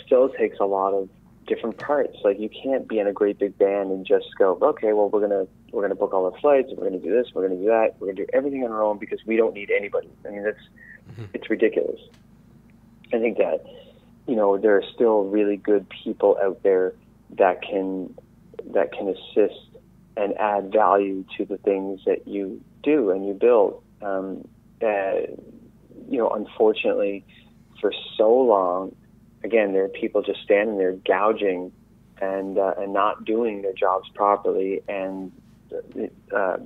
still takes a lot of different parts. Like you can't be in a great big band and just go, okay, well we're gonna we're gonna book all the flights, we're gonna do this, we're gonna do that, we're gonna do everything on our own because we don't need anybody. I mean that's it's ridiculous. I think that you know there are still really good people out there that can that can assist and add value to the things that you do and you build. Um, uh, you know, unfortunately, for so long, again, there are people just standing there gouging and uh, and not doing their jobs properly, and uh,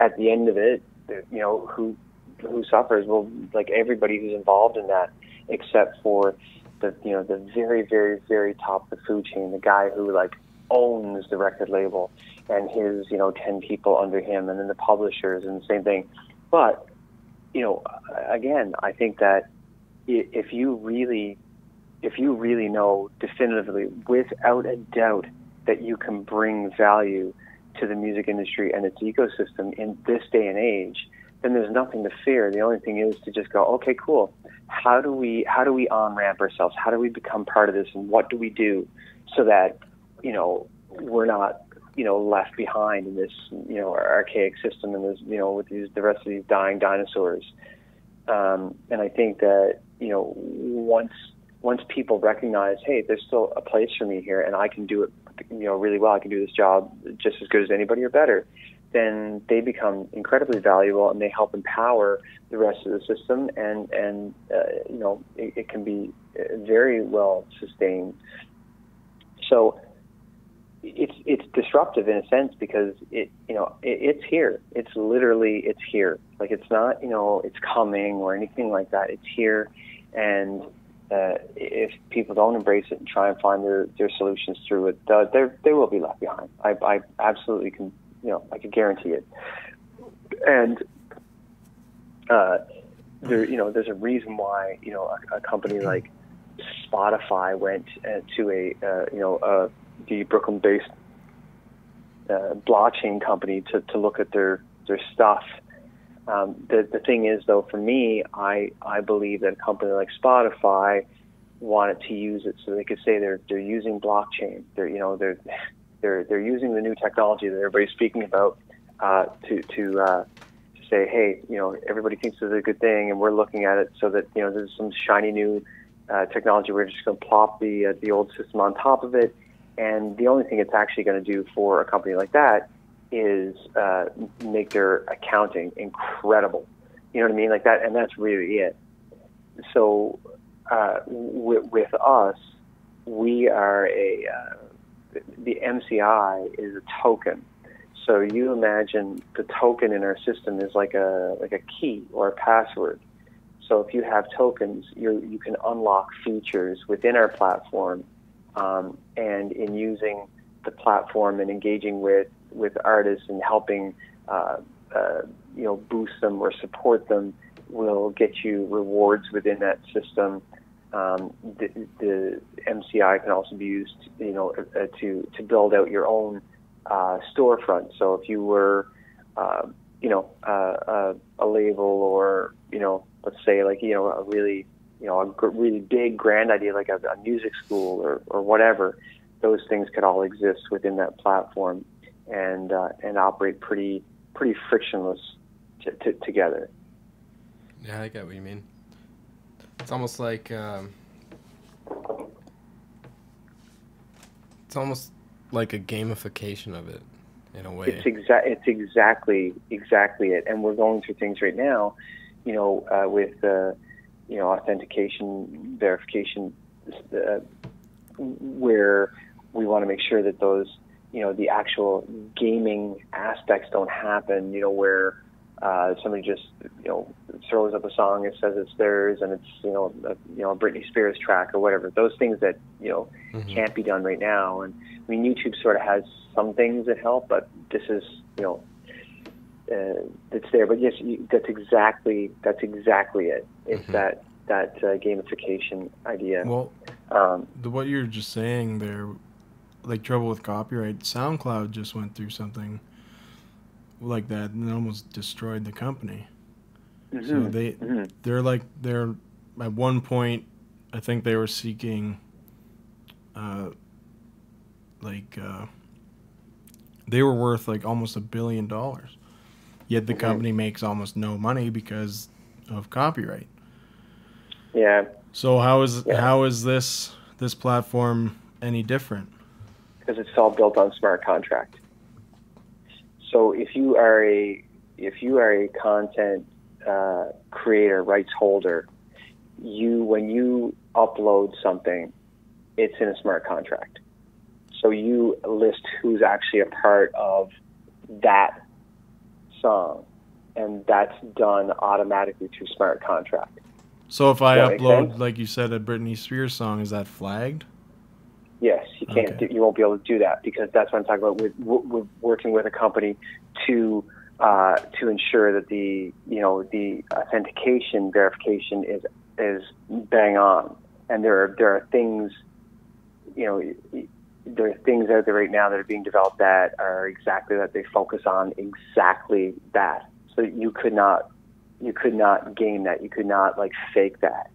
at the end of it, you know, who who suffers? Well, like everybody who's involved in that, except for the you know the very very very top of the food chain, the guy who like owns the record label and his you know ten people under him, and then the publishers and the same thing. But you know, again, I think that if you really if you really know definitively, without a doubt, that you can bring value to the music industry and its ecosystem in this day and age, then there's nothing to fear. The only thing is to just go, okay, cool. How do we how do we on ramp ourselves? How do we become part of this? And what do we do so that you know we're not you know left behind in this you know archaic system and this you know with these the rest of these dying dinosaurs. Um, and I think that you know once once people recognize, hey, there's still a place for me here, and I can do it, you know, really well. I can do this job just as good as anybody or better. Then they become incredibly valuable, and they help empower the rest of the system, and and uh, you know, it, it can be uh, very well sustained. So it's it's disruptive in a sense because it you know it, it's here. It's literally it's here. Like it's not you know it's coming or anything like that. It's here, and uh, if people don't embrace it and try and find their, their solutions through it, uh, they they will be left behind. I, I absolutely can, you know, I can guarantee it. And uh, there, you know, there's a reason why you know a, a company like Spotify went uh, to a uh, you know uh, the Brooklyn-based uh, blockchain company to, to look at their their stuff. Um, the the thing is, though, for me, I I believe that a company like Spotify wanted to use it so they could say they're they're using blockchain. They're you know they're they're they're using the new technology that everybody's speaking about uh, to to uh, to say, hey, you know, everybody thinks this is a good thing, and we're looking at it so that you know there's some shiny new uh, technology. We're just going to plop the uh, the old system on top of it, and the only thing it's actually going to do for a company like that is uh, make their accounting incredible. You know what I mean? Like that, and that's really it. So uh, with, with us, we are a uh, the MCI is a token. So you imagine the token in our system is like a like a key or a password. So if you have tokens, you you can unlock features within our platform, um, and in using the platform and engaging with with artists and helping uh, uh, you know boost them or support them will get you rewards within that system. Um, the, the, MCI can also be used, you know, uh, to to build out your own uh, storefront. So if you were, uh, you know, uh, a label or you know, let's say like you know a really you know a really big grand idea like a, a music school or or whatever, those things could all exist within that platform and uh, and operate pretty pretty frictionless t- t- together. Yeah, I get what you mean. It's almost like um, it's almost like a gamification of it in a way. It's exa- It's exactly exactly it. And we're going through things right now, you know, uh, with uh, you know authentication, verification, uh, where we want to make sure that those you know the actual gaming aspects don't happen. You know where uh, somebody just you know throws up a song and says it's theirs and it's you know a, you know a Britney Spears track or whatever. Those things that you know Mhm. can't be done right now. And I mean YouTube sort of has some things that help, but this is you know uh, it's there. But yes, you, that's exactly that's exactly it. It's Mhm. that that uh, gamification idea. Well, Um, the, what you're just saying there, like trouble with copyright, SoundCloud just went through something like that and almost destroyed the company. So mhm, they mhm. they're like they're at one point, I think they were seeking, uh, like uh, they were worth like almost a billion dollars, yet the Mhm. company makes almost no money because of copyright. yeah. So how is Yeah. how is this this platform any different? Because it's all built on smart contract. So if you are a if you are a content uh, creator, rights holder, you when you upload something, it's in a smart contract. So you list who's actually a part of that song, and that's done automatically through smart contract. So if I Does that make upload, like you said, a Britney Spears song, is that flagged? You can't. Okay. Do, you won't be able to do that because that's what I'm talking about. With, with working with a company to uh, to ensure that the you know the authentication verification is is bang on, and there are there are things, you know, there are things out there right now that are being developed that are exactly that. They focus on exactly that. So you could not you could not game that. You could not like fake that.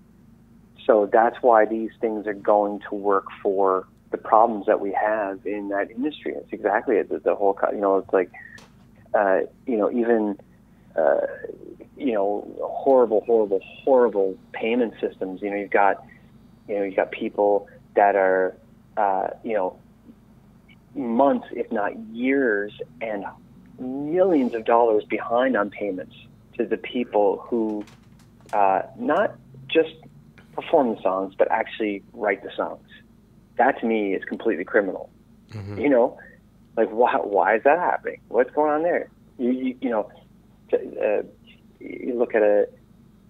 So that's why these things are going to work for the problems that we have in that industry. It's exactly it. The, the whole, you know, it's like, uh, you know, even, uh, you know, horrible, horrible, horrible payment systems. You know, you've got, you know, you've got people that are, uh, you know, months, if not years, and millions of dollars behind on payments to the people who uh, not just perform the songs, but actually write the songs. That to me is completely criminal. Mhm. You know, like why why is that happening? What's going on there? You you, you know, uh, you look at a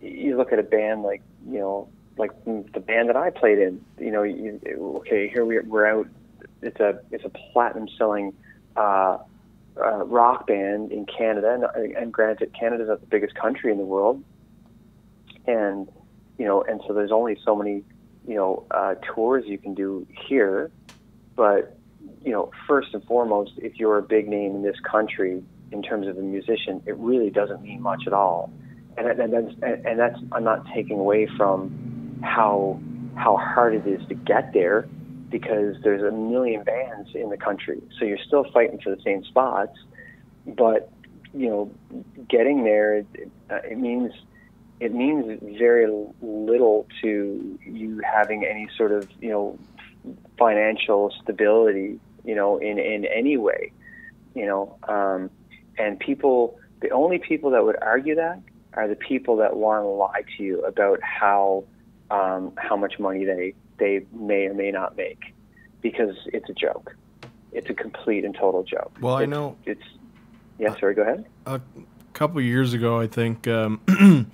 you look at a band like you know like the band that I played in. You know, you, okay, here we we're out. It's a it's a platinum selling uh, uh, rock band in Canada, and, and granted, Canada's not the biggest country in the world, and you know, and so there's only so many you know uh, tours you can do here, but you know, first and foremost, if you're a big name in this country in terms of a musician, it really doesn't mean much at all. And, and that's and that's I'm not taking away from how how hard it is to get there because there's a million bands in the country. So you're still fighting for the same spots, but you know, getting there it, it means it means very little to you having any sort of you know financial stability you know in in any way you know um, and people the only people that would argue that are the people that want to lie to you about how um, how much money they they may or may not make because it's a joke. It's a complete and total joke. Well, I know- it's yeah sorry go ahead. A couple years ago, I think um,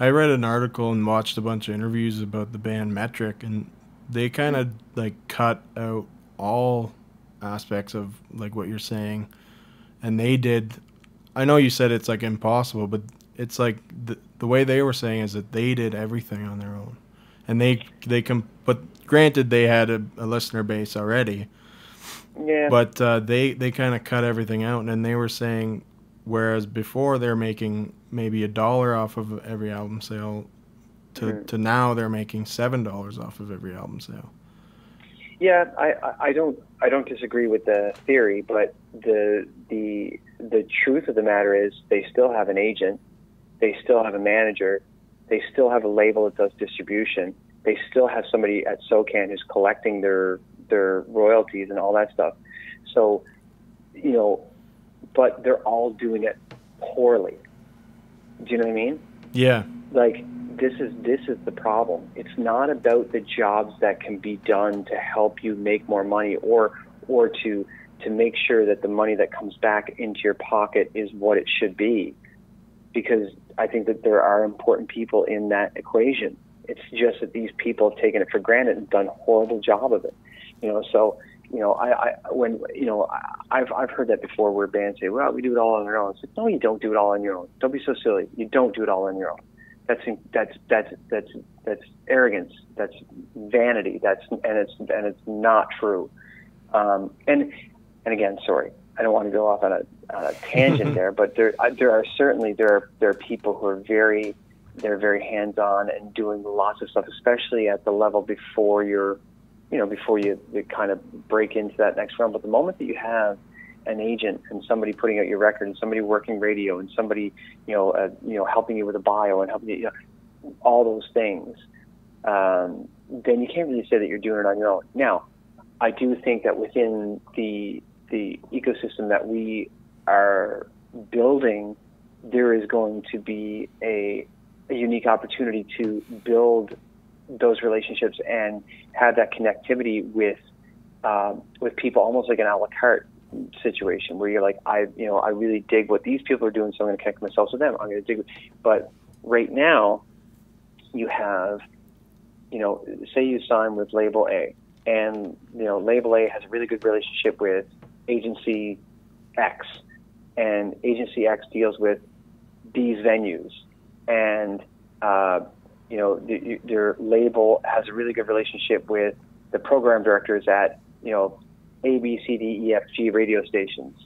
I read an article and watched a bunch of interviews about the band Metric, and they kind of like cut out all aspects of like what you're saying, and they did. I know you said it's like impossible, but it's like the the way they were saying is that they did everything on their own, and they they can. But granted, they had a, a listener base already, yeah but uh, they they kind of cut everything out, and they were saying, whereas before they're making maybe a dollar off of every album sale, to Mhm. to now they're making seven dollars off of every album sale. Yeah, I, I- I don't I don't disagree with the theory, but the the the truth of the matter is they still have an agent, they still have a manager, they still have a label that does distribution, they still have somebody at SOCAN who's collecting their their royalties and all that stuff. So, you know, but they're all doing it poorly. Do you know what I mean? Yeah, like this is this is the problem. It's not about the jobs that can be done to help you make more money or or to to make sure that the money that comes back into your pocket is what it should be. Because I think that there are important people in that equation. It's just that these people have taken it for granted and done a horrible job of it. You know, so you know, I, I when you know, I- I've I've heard that before where bands say, "Well, we do it all on our own." It's like, no, you don't do it all on your own. Don't be so silly. You don't do it all on your own. That's that's that's that's that's arrogance. That's vanity. That's and it's and it's not true. Um, and and again, sorry, I don't want to go off on a, on a tangent there, but there there are certainly there are there are people who are very they're very hands on and doing lots of stuff, especially at the level before you're you know before you, you kind of break into that next realm. But the moment that you have an agent and somebody putting out your record and somebody working radio and somebody you know uh, you know helping you with a bio and helping you, you know, all those things, um, then you can't really say that you're doing it on your own. Now, I do think that within the the ecosystem that we are building, there is going to be a, a unique opportunity to build those relationships and have that connectivity with um, with people, almost like an a la carte situation where you're like, I you know I really dig what these people are doing, so I'm going to connect myself to them. I'm going to dig, but right now, you have you know, say you sign with Label A, and you know, Label A has a really good relationship with Agency X, and Agency X deals with these venues, and uh, you know, the, their label has a really good relationship with the program directors at you know, A, B, C, D, E, F, G radio stations.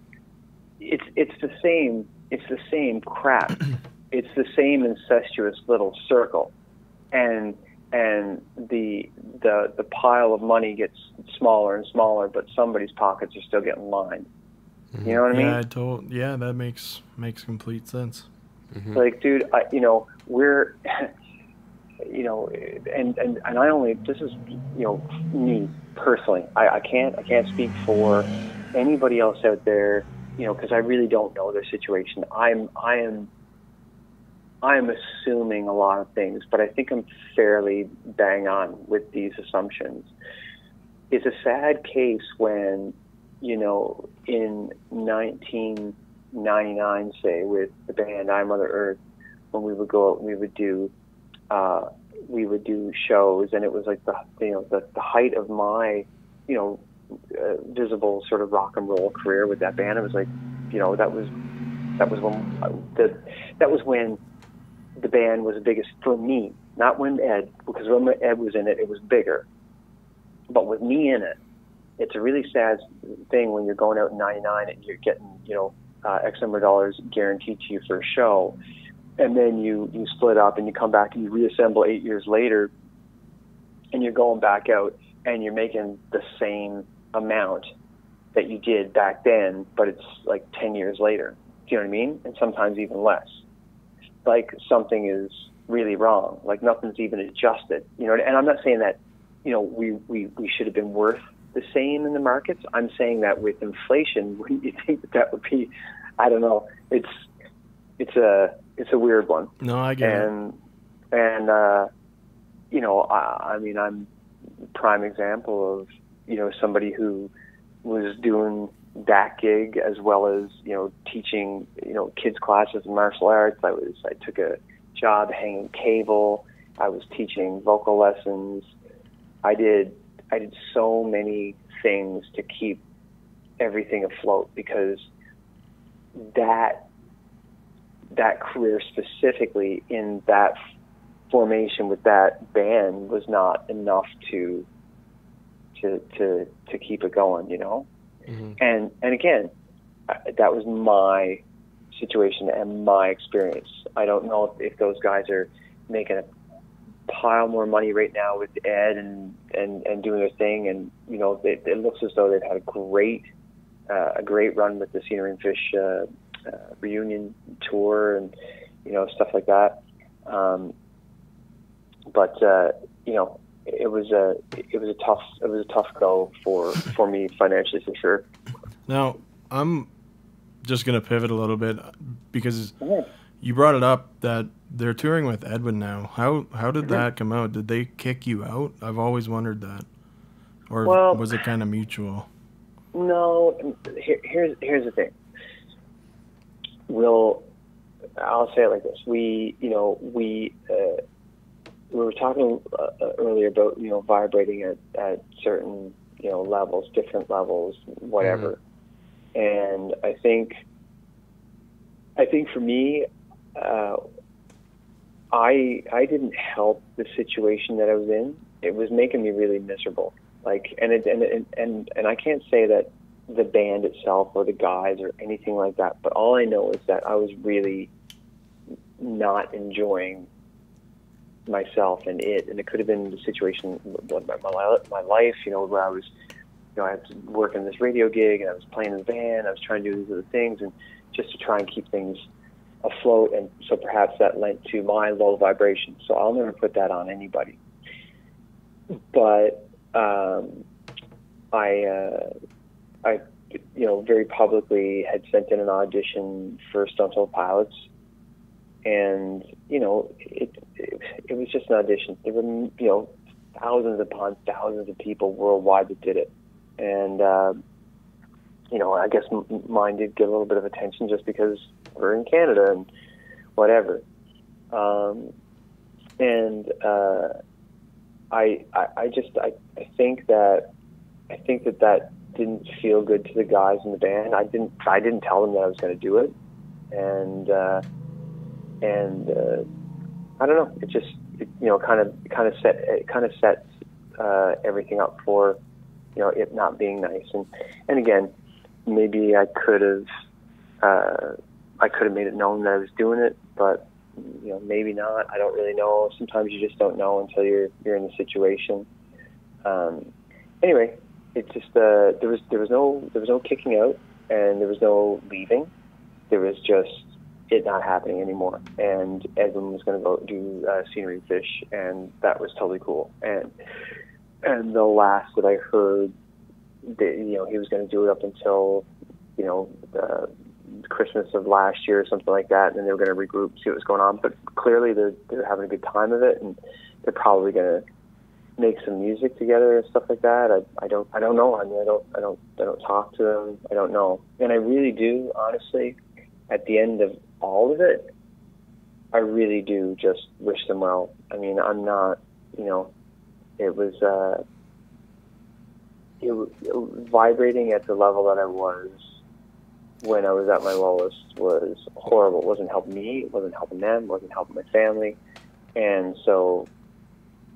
It's it's the same. It's the same crap. it's the same incestuous little circle, and and the the the pile of money gets smaller and smaller, but somebody's pockets are still getting lined. You know what I mm-hmm. mean? yeah, I told. Yeah, that makes makes complete sense. Mm-hmm. Like, dude, I, you know, we're, you know, and and and I only this is you know me personally. I, I can't I can't speak for anybody else out there, you know, because I really don't know their situation. I'm I am I am assuming a lot of things, but I think I'm fairly bang on with these assumptions. It's a sad case when, you know, in 1999, say, with the band I Mother Earth, when we would go, out and we would do, uh, we would do shows, and it was like the, you know, the, the height of my, you know, uh, visible sort of rock and roll career with that band. It was like, you know, that was, that was when, uh, the, that was when the band was the biggest for me, not when Ed, because when Ed was in it, it was bigger. But with me in it, it's a really sad thing when you're going out in 99 and you're getting, you know, uh, X number of dollars guaranteed to you for a show. And then you, you split up and you come back and you reassemble eight years later and you're going back out and you're making the same amount that you did back then, but it's like 10 years later. Do you know what I mean? And sometimes even less. Like something is really wrong. Like nothing's even adjusted. You know, and I'm not saying that, you know, we, we, we should have been worth the same in the markets. I'm saying that with inflation, wouldn't you think that that would be, I don't know, it's, it's a, it's a weird one. No, I get it. and and uh, you know, I, I mean, I'm prime example of you know somebody who was doing that gig as well as you know teaching you know kids classes in martial arts. I was I took a job hanging cable. I was teaching vocal lessons. I did I did so many things to keep everything afloat because that that career specifically in that formation with that band was not enough to to to to keep it going, you know. And and again, that was my situation and my experience. I don't know if, if those guys are making a pile more money right now with Ed and and and doing their thing, and you know it, it looks as though they've had a great uh, a great run with the Scenery and Fish uh, uh, reunion tour and you know stuff like that. Um, but uh, you know, it was a it was a tough it was a tough go for for me financially for sure. Now, I'm just going to pivot a little bit because you brought it up that they're touring with Edwin now. How how did that come out? Did they kick you out? I've always wondered that. Or Well- was it kind of mutual? No, here, here's here's the thing. We'll, I'll say it like this: we, you know, we uh, we were talking uh, earlier about you know vibrating at at certain you know levels, different levels, whatever. And I think, I think for me, uh, I I didn't help the situation that I was in. It was making me really miserable. Like, and it and and and, and I can't say that the band itself or the guys or anything like that. But all I know is that I was really not enjoying myself and it, and it could have been the situation with my, my my life, you know, where I was, you know, I had to work in this radio gig and I was playing in the band, I was trying to do these other things, and just to try and keep things afloat, and so perhaps that lent to my low vibration. So I'll never put that on anybody. But um, I, uh, I, you know, very publicly had sent in an audition for Stunt Pilots, and you know, it, it it was just an audition. There were you know thousands upon thousands of people worldwide that did it, and uh, you know, I guess mine did get a little bit of attention just because we're in Canada and whatever. Um, and uh, I, I I just I, I think that I think that that didn't feel good to the guys in the band. I didn't I didn't tell them that I was going to do it, and uh, and uh, I don't know. It just it, you know kind of kind of set it kind of sets uh, everything up for you know it not being nice. And and again, maybe I could have uh, I could have made it known that I was doing it, but you know maybe not. I don't really know. Sometimes you just don't know until you're you're in the situation. Um, anyway, it just uh, there was there was no there was no kicking out and there was no leaving. There was just it not happening anymore. And Edwin was going to go do uh, scenery fish, and that was totally cool. And and the last that I heard, that, you know, he was going to do it up until you know uh, Christmas of last year or something like that, and then they were going to regroup, see what was going on. But clearly, they're they're having a good time of it, and they're probably going to make some music together and stuff like that. I, I don't I don't know. I mean I don't I don't I don't talk to them. I don't know. And I really do honestly at the end of all of it I really do just wish them well. I mean I'm not you know it was uh it, it vibrating at the level that I was when I was at my lowest was horrible. It wasn't helping me, it wasn't helping them, it wasn't helping my family. And so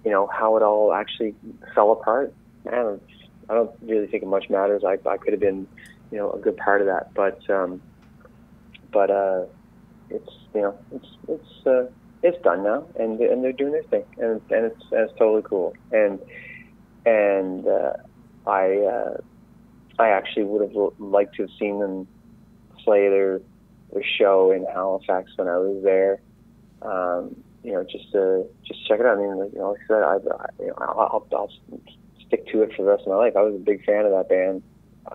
you know how it all actually fell apart. Man, I don't really think it much matters. I I could have been, you know, a good part of that, but um, but uh, it's you know it's it's uh, it's done now, and and they're doing their thing, and and it's and it's totally cool, and and uh, I uh, I actually would have liked to have seen them play their their show in Halifax when I was there. Um, you know, just to just check it out. I mean, like, you know, like I said, I, I you know, I'll, I'll, I'll stick to it for the rest of my life. I was a big fan of that band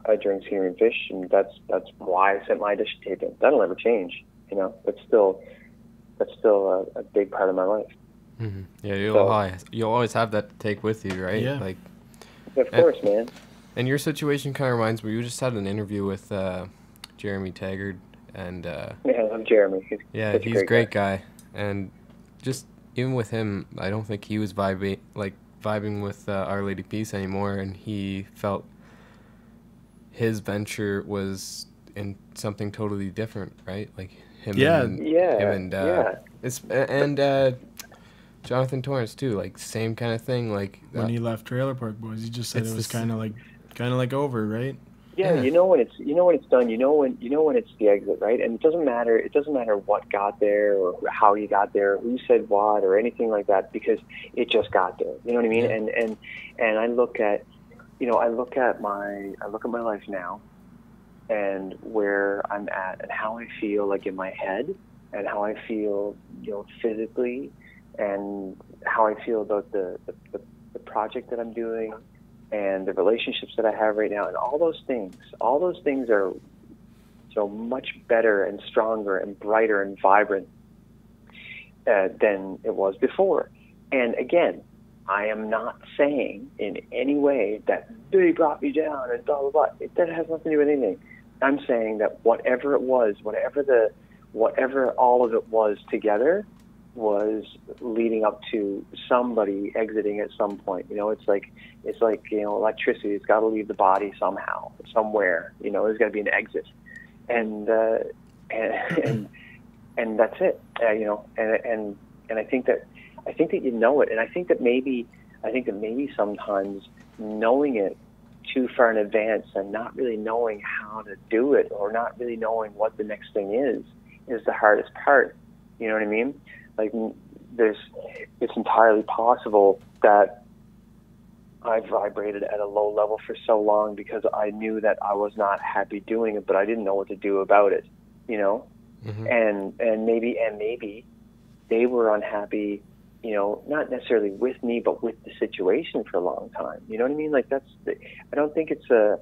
uh, during Scenery and Fish, and that's that's why I sent my audition tape in. That'll never change. You know, that's still that's still a, a big part of my life. hmm Yeah, you'll So- always you'll always have that to take with you, right? Yeah. Like, Of Yeah. course, man. and your situation kind of reminds me. You just had an interview with uh, Jeremy Taggart, and uh, Yeah, I love Jeremy. He's yeah, a he's a great great guy. and just even with him, I don't think he was vibing like vibing with uh, Our Lady Peace anymore, and he felt his venture was in something totally different, right? Like him Yeah. and Yeah, him and uh, yeah. it's and uh, Jonathan Torrens too, like same kind of thing. Like when uh, he left Trailer Park Boys, he just said it was kind of like kind of like over, right? Yeah, Yeah. you know when it's you know when it's done. You know when you know when it's the exit, right? And it doesn't matter. It doesn't matter what got there or how you got there, who said what, or anything like that, because it just got there. You know what I mean? Yeah. And and and I look at, you know, I look at my I look at my life now, and where I'm at, and how I feel like in my head, and how I feel, you know, physically, and how I feel about the the, the, the project that I'm doing, and the relationships that I have right now, and all those things, all those things are so much better and stronger and brighter and vibrant uh, than it was before. And again, I am not saying in any way that they brought me down and blah blah blah. It, that has nothing to do with anything. I'm saying that whatever it was, whatever the, whatever all of it was together, was leading up to somebody exiting at some point. You know, it's like it's like you know electricity. It's got to leave the body somehow, somewhere. You know, there's got to be an exit, and uh, and and and that's it. Uh, you know, and and and I think that I think that you know it, and I think that maybe I think that maybe sometimes knowing it too far in advance and not really knowing how to do it or not really knowing what the next thing is is the hardest part. You know what I mean? Like there's, it's entirely possible that I vibrated at a low level for so long because I knew that I was not happy doing it, but I didn't know what to do about it. You know, mhm. and and maybe and maybe they were unhappy you know not necessarily with me but with the situation for a long time you know what i mean like that's the, i don't think it's a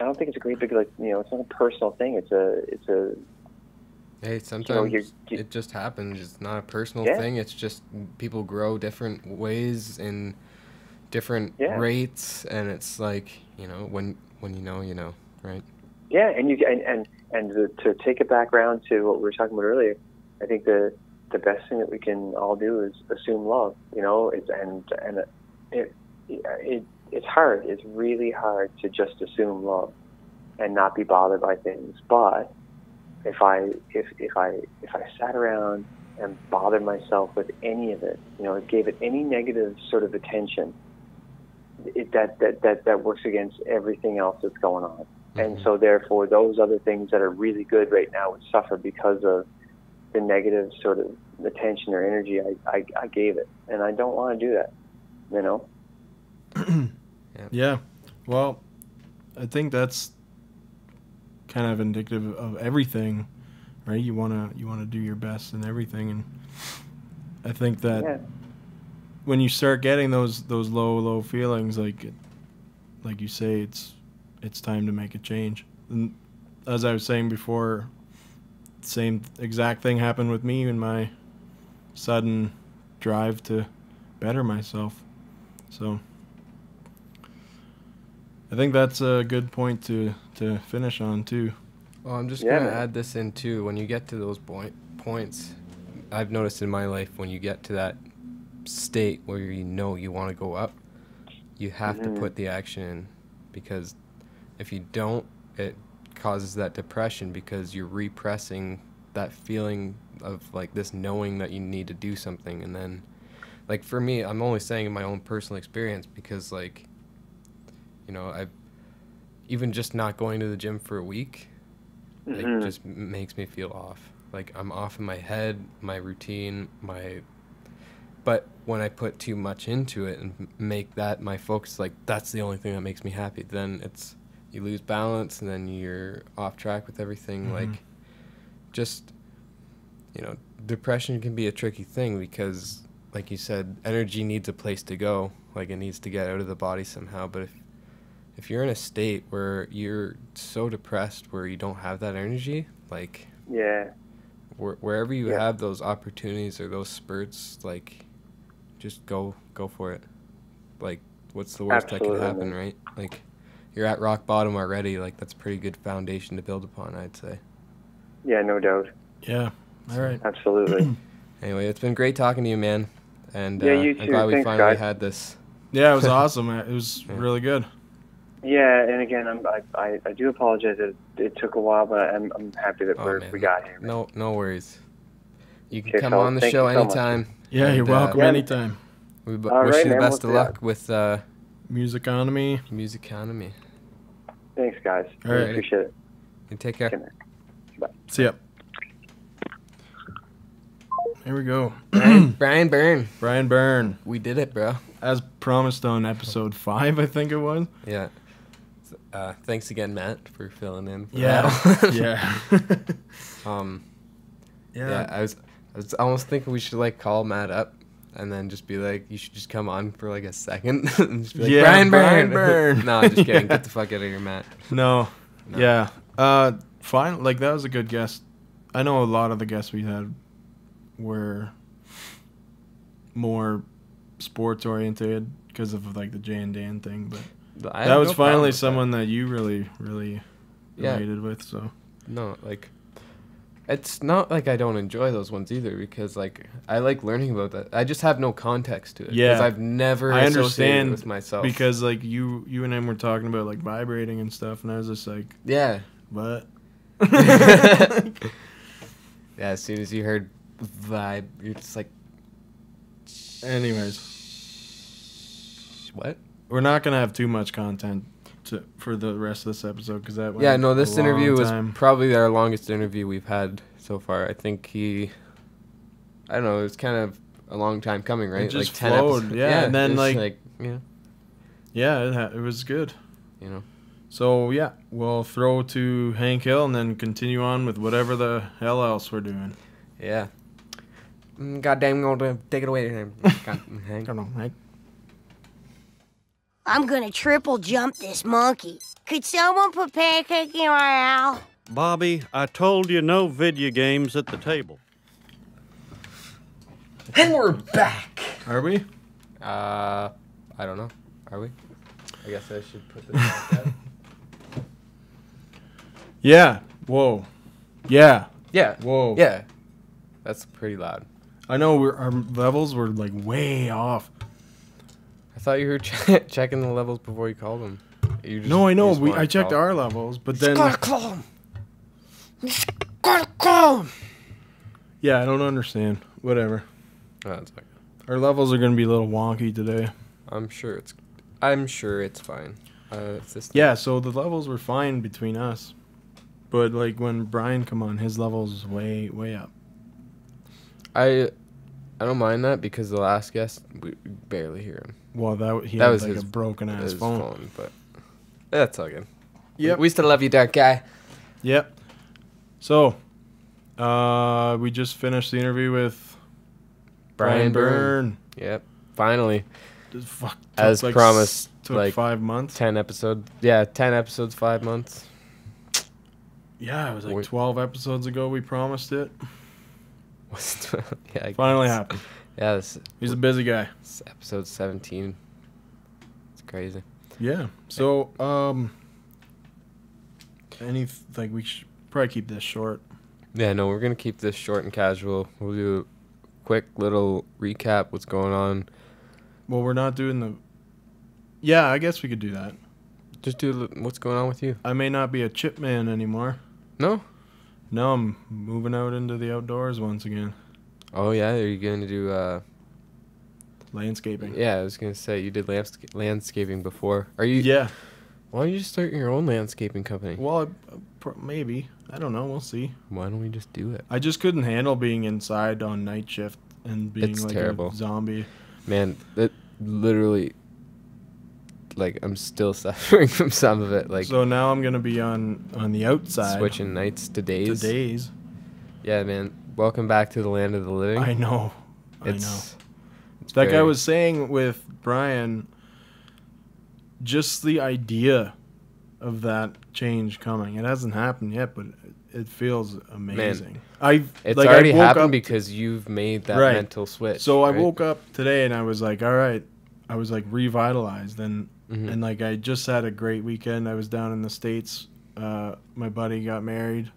i don't think it's a great big like you know it's not a personal thing it's a it's a Hey, sometimes you're- you- it just happens. It's not a personal Yeah. thing. It's just people grow different ways in different Yeah. rates, and it's like you know when when you know you know, right? yeah and you and and and to, to take it back around to what we were talking about earlier i think the the best thing that we can all do is assume love you know it's and and it it it's hard it's really hard to just assume love and not be bothered by things but if i if if i if i sat around and bothered myself with any of it you know gave it any negative sort of attention it, that, that that that works against everything else that's going on and Mhm. so therefore those other things that are really good right now would suffer because of the negative sort of attention or energy I, I, I gave it and I don't want to do that you know Yeah. Well, I think that's kind of indicative of everything, right? You wanna you wanna do your best in everything, and I think that yeah when you start getting those those low low feelings, like like you say, it's it's time to make a change. And as I was saying before, same exact thing happened with me in my sudden drive to better myself. So I think that's a good point to to finish on too. Well, I'm just Yeah, gonna man. add this in too. When you get to those point points, I've noticed in my life when you get to that state where you know you want to go up, you have Mhm. to put the action in, because if you don't, it causes that depression because you're repressing that feeling of like this knowing that you need to do something, and then, like for me, I'm only saying in my own personal experience because like. You you know, I even just not going to the gym for a week, like Mhm. just makes me feel off. Like I'm off in my head, my routine, my. But when I put too much into it and make that my focus, like that's the only thing that makes me happy, then it's you lose balance and then you're off track with everything. Mhm. Like, just you know, depression can be a tricky thing because, like you said, energy needs a place to go. Like it needs to get out of the body somehow. But if if you're in a state where you're so depressed where you don't have that energy, like Yeah. where, wherever you Yeah. have those opportunities or those spurts, like just go go for it. Like what's the worst that could happen, right? Like you're at rock bottom already. Like that's a pretty good foundation to build upon, I'd say. Yeah, no doubt. Yeah. All right. Absolutely. Anyway, it's been great talking to you, man. And Yeah, uh, you I'm too. glad we Thanks, finally guys. had this. Yeah, it was awesome. It was Yeah. really good. Yeah, and again, I'm, I, I I do apologize that it took a while, but I'm I'm happy that Oh, we're, we got here. No, no worries. You can Okay, come fellas, on the show you so anytime. Yeah, And, you're uh, welcome Yeah. anytime. We b- wish right, you the man, best of we'll- luck with uh, Musiconomi. music economy. Thanks, guys. All Really right. appreciate it. And take care. Okay, man. See ya. Here we go. Brian Byrne. Brian Byrne, We did it, bro. as promised on episode five, I think it was. Yeah. Uh, thanks again, Matt, for filling in. for Yeah. yeah. um. Yeah. yeah. I was. I was almost thinking we should like call Matt up, and then just be like, you should just come on for like a second. and just be like, Yeah, Brian Brian Byrne. Byrne. no, just kidding. Yeah. Get the fuck out of here, Matt. No. No. Yeah. Uh, fine. Like that was a good guest. I know a lot of the guests we had were more sports oriented because of like the Jay and Dan thing, but that was no finally with that. someone that. you really, really Yeah. related with. So No, like it's not like I don't enjoy those ones either because like I like learning about that. I just have no context to it. Yeah. because I've never I understand with myself. because like you, you and him were talking about like vibrating and stuff, and I was just like, yeah, but yeah. As soon as you heard vibe, you're just like, Anyways, what? We're not gonna have too much content to for the rest of this episode because that Yeah, no. This interview long was time. probably our longest interview we've had so far. I think he, I don't know, it was kind of a long time coming, right? just like ten flowed, episodes. yeah, and then, it's like- yeah, yeah, it, ha- it was good. you know. So yeah, we'll throw to Hank Hill and then continue on with whatever the hell else we're doing. Yeah. Mm, God damn, gonna take it away. God, Hank. I don't know, Hank. I'm gonna triple jump this monkey. Could someone put pancake in my owl? Bobby, I told you no video games at the table. And we're back. Are we? Uh, I don't know. Are we? I guess I should put this like that. Yeah. Whoa. Yeah. Yeah. Whoa. Yeah. That's pretty loud. I know we're, our levels were like way off. I thought you were che- checking the levels before you called them. You just, No, I know. We I checked our levels, but then Gotta call him. Gotta call him. yeah, I don't understand. Whatever. Oh, that's okay. Our levels are gonna be a little wonky today. I'm sure it's. I'm sure it's fine. Uh, it's Yeah, so the levels were fine between us, but like when Brian come on, his levels way way up. I. I don't mind that because the last guest we barely hear him. Well, that he That had was like his- a broken ass phone. phone, but that's all good. Yep. We still love you, dark guy. Yep. So, uh, we just finished the interview with Brian, Brian Byrne. Byrne. Yep. Finally, fuck, As like promised, took like- five months. ten episodes. Yeah, ten episodes, five months. Yeah, it was like Wait. twelve episodes ago. We promised it. Yeah, I Finally guess. happened. Yeah, this, He's a busy guy. episode seventeen. It's crazy. Yeah. So, um, any like we should probably keep this short. Yeah, no, we're gonna keep this short and casual. We'll do a quick little recap. What's going on? Well, we're not doing the. Yeah, I guess we could do that. Just do what's going on with you. I may not be a chip man anymore. No. No, I'm moving out into the outdoors once again. Oh yeah, are you gonna do? uh Landscaping. Yeah, I was gonna say you did landsca- landscaping before. Are you? Yeah. Why don't you just start your own landscaping company? Well, I, maybe I don't know. We'll see. Why don't we just do it? I just couldn't handle being inside on night shift and being It's like terrible. a zombie. Man, that literally, like, I'm still suffering from some of it. Like, so now I'm gonna be on on the outside. switching nights to days. to days. Yeah, man. Welcome back to the land of the living. I know. I know. It's, it's Like I was saying with Brian, just the idea of that change coming. It hasn't happened yet, but it feels amazing. I It's like, already happened because you've made that Right. mental switch. So I woke up today and I was like, all right, I was like revitalized and Mhm. and like I just had a great weekend. I was down in the states. Uh, my buddy got married.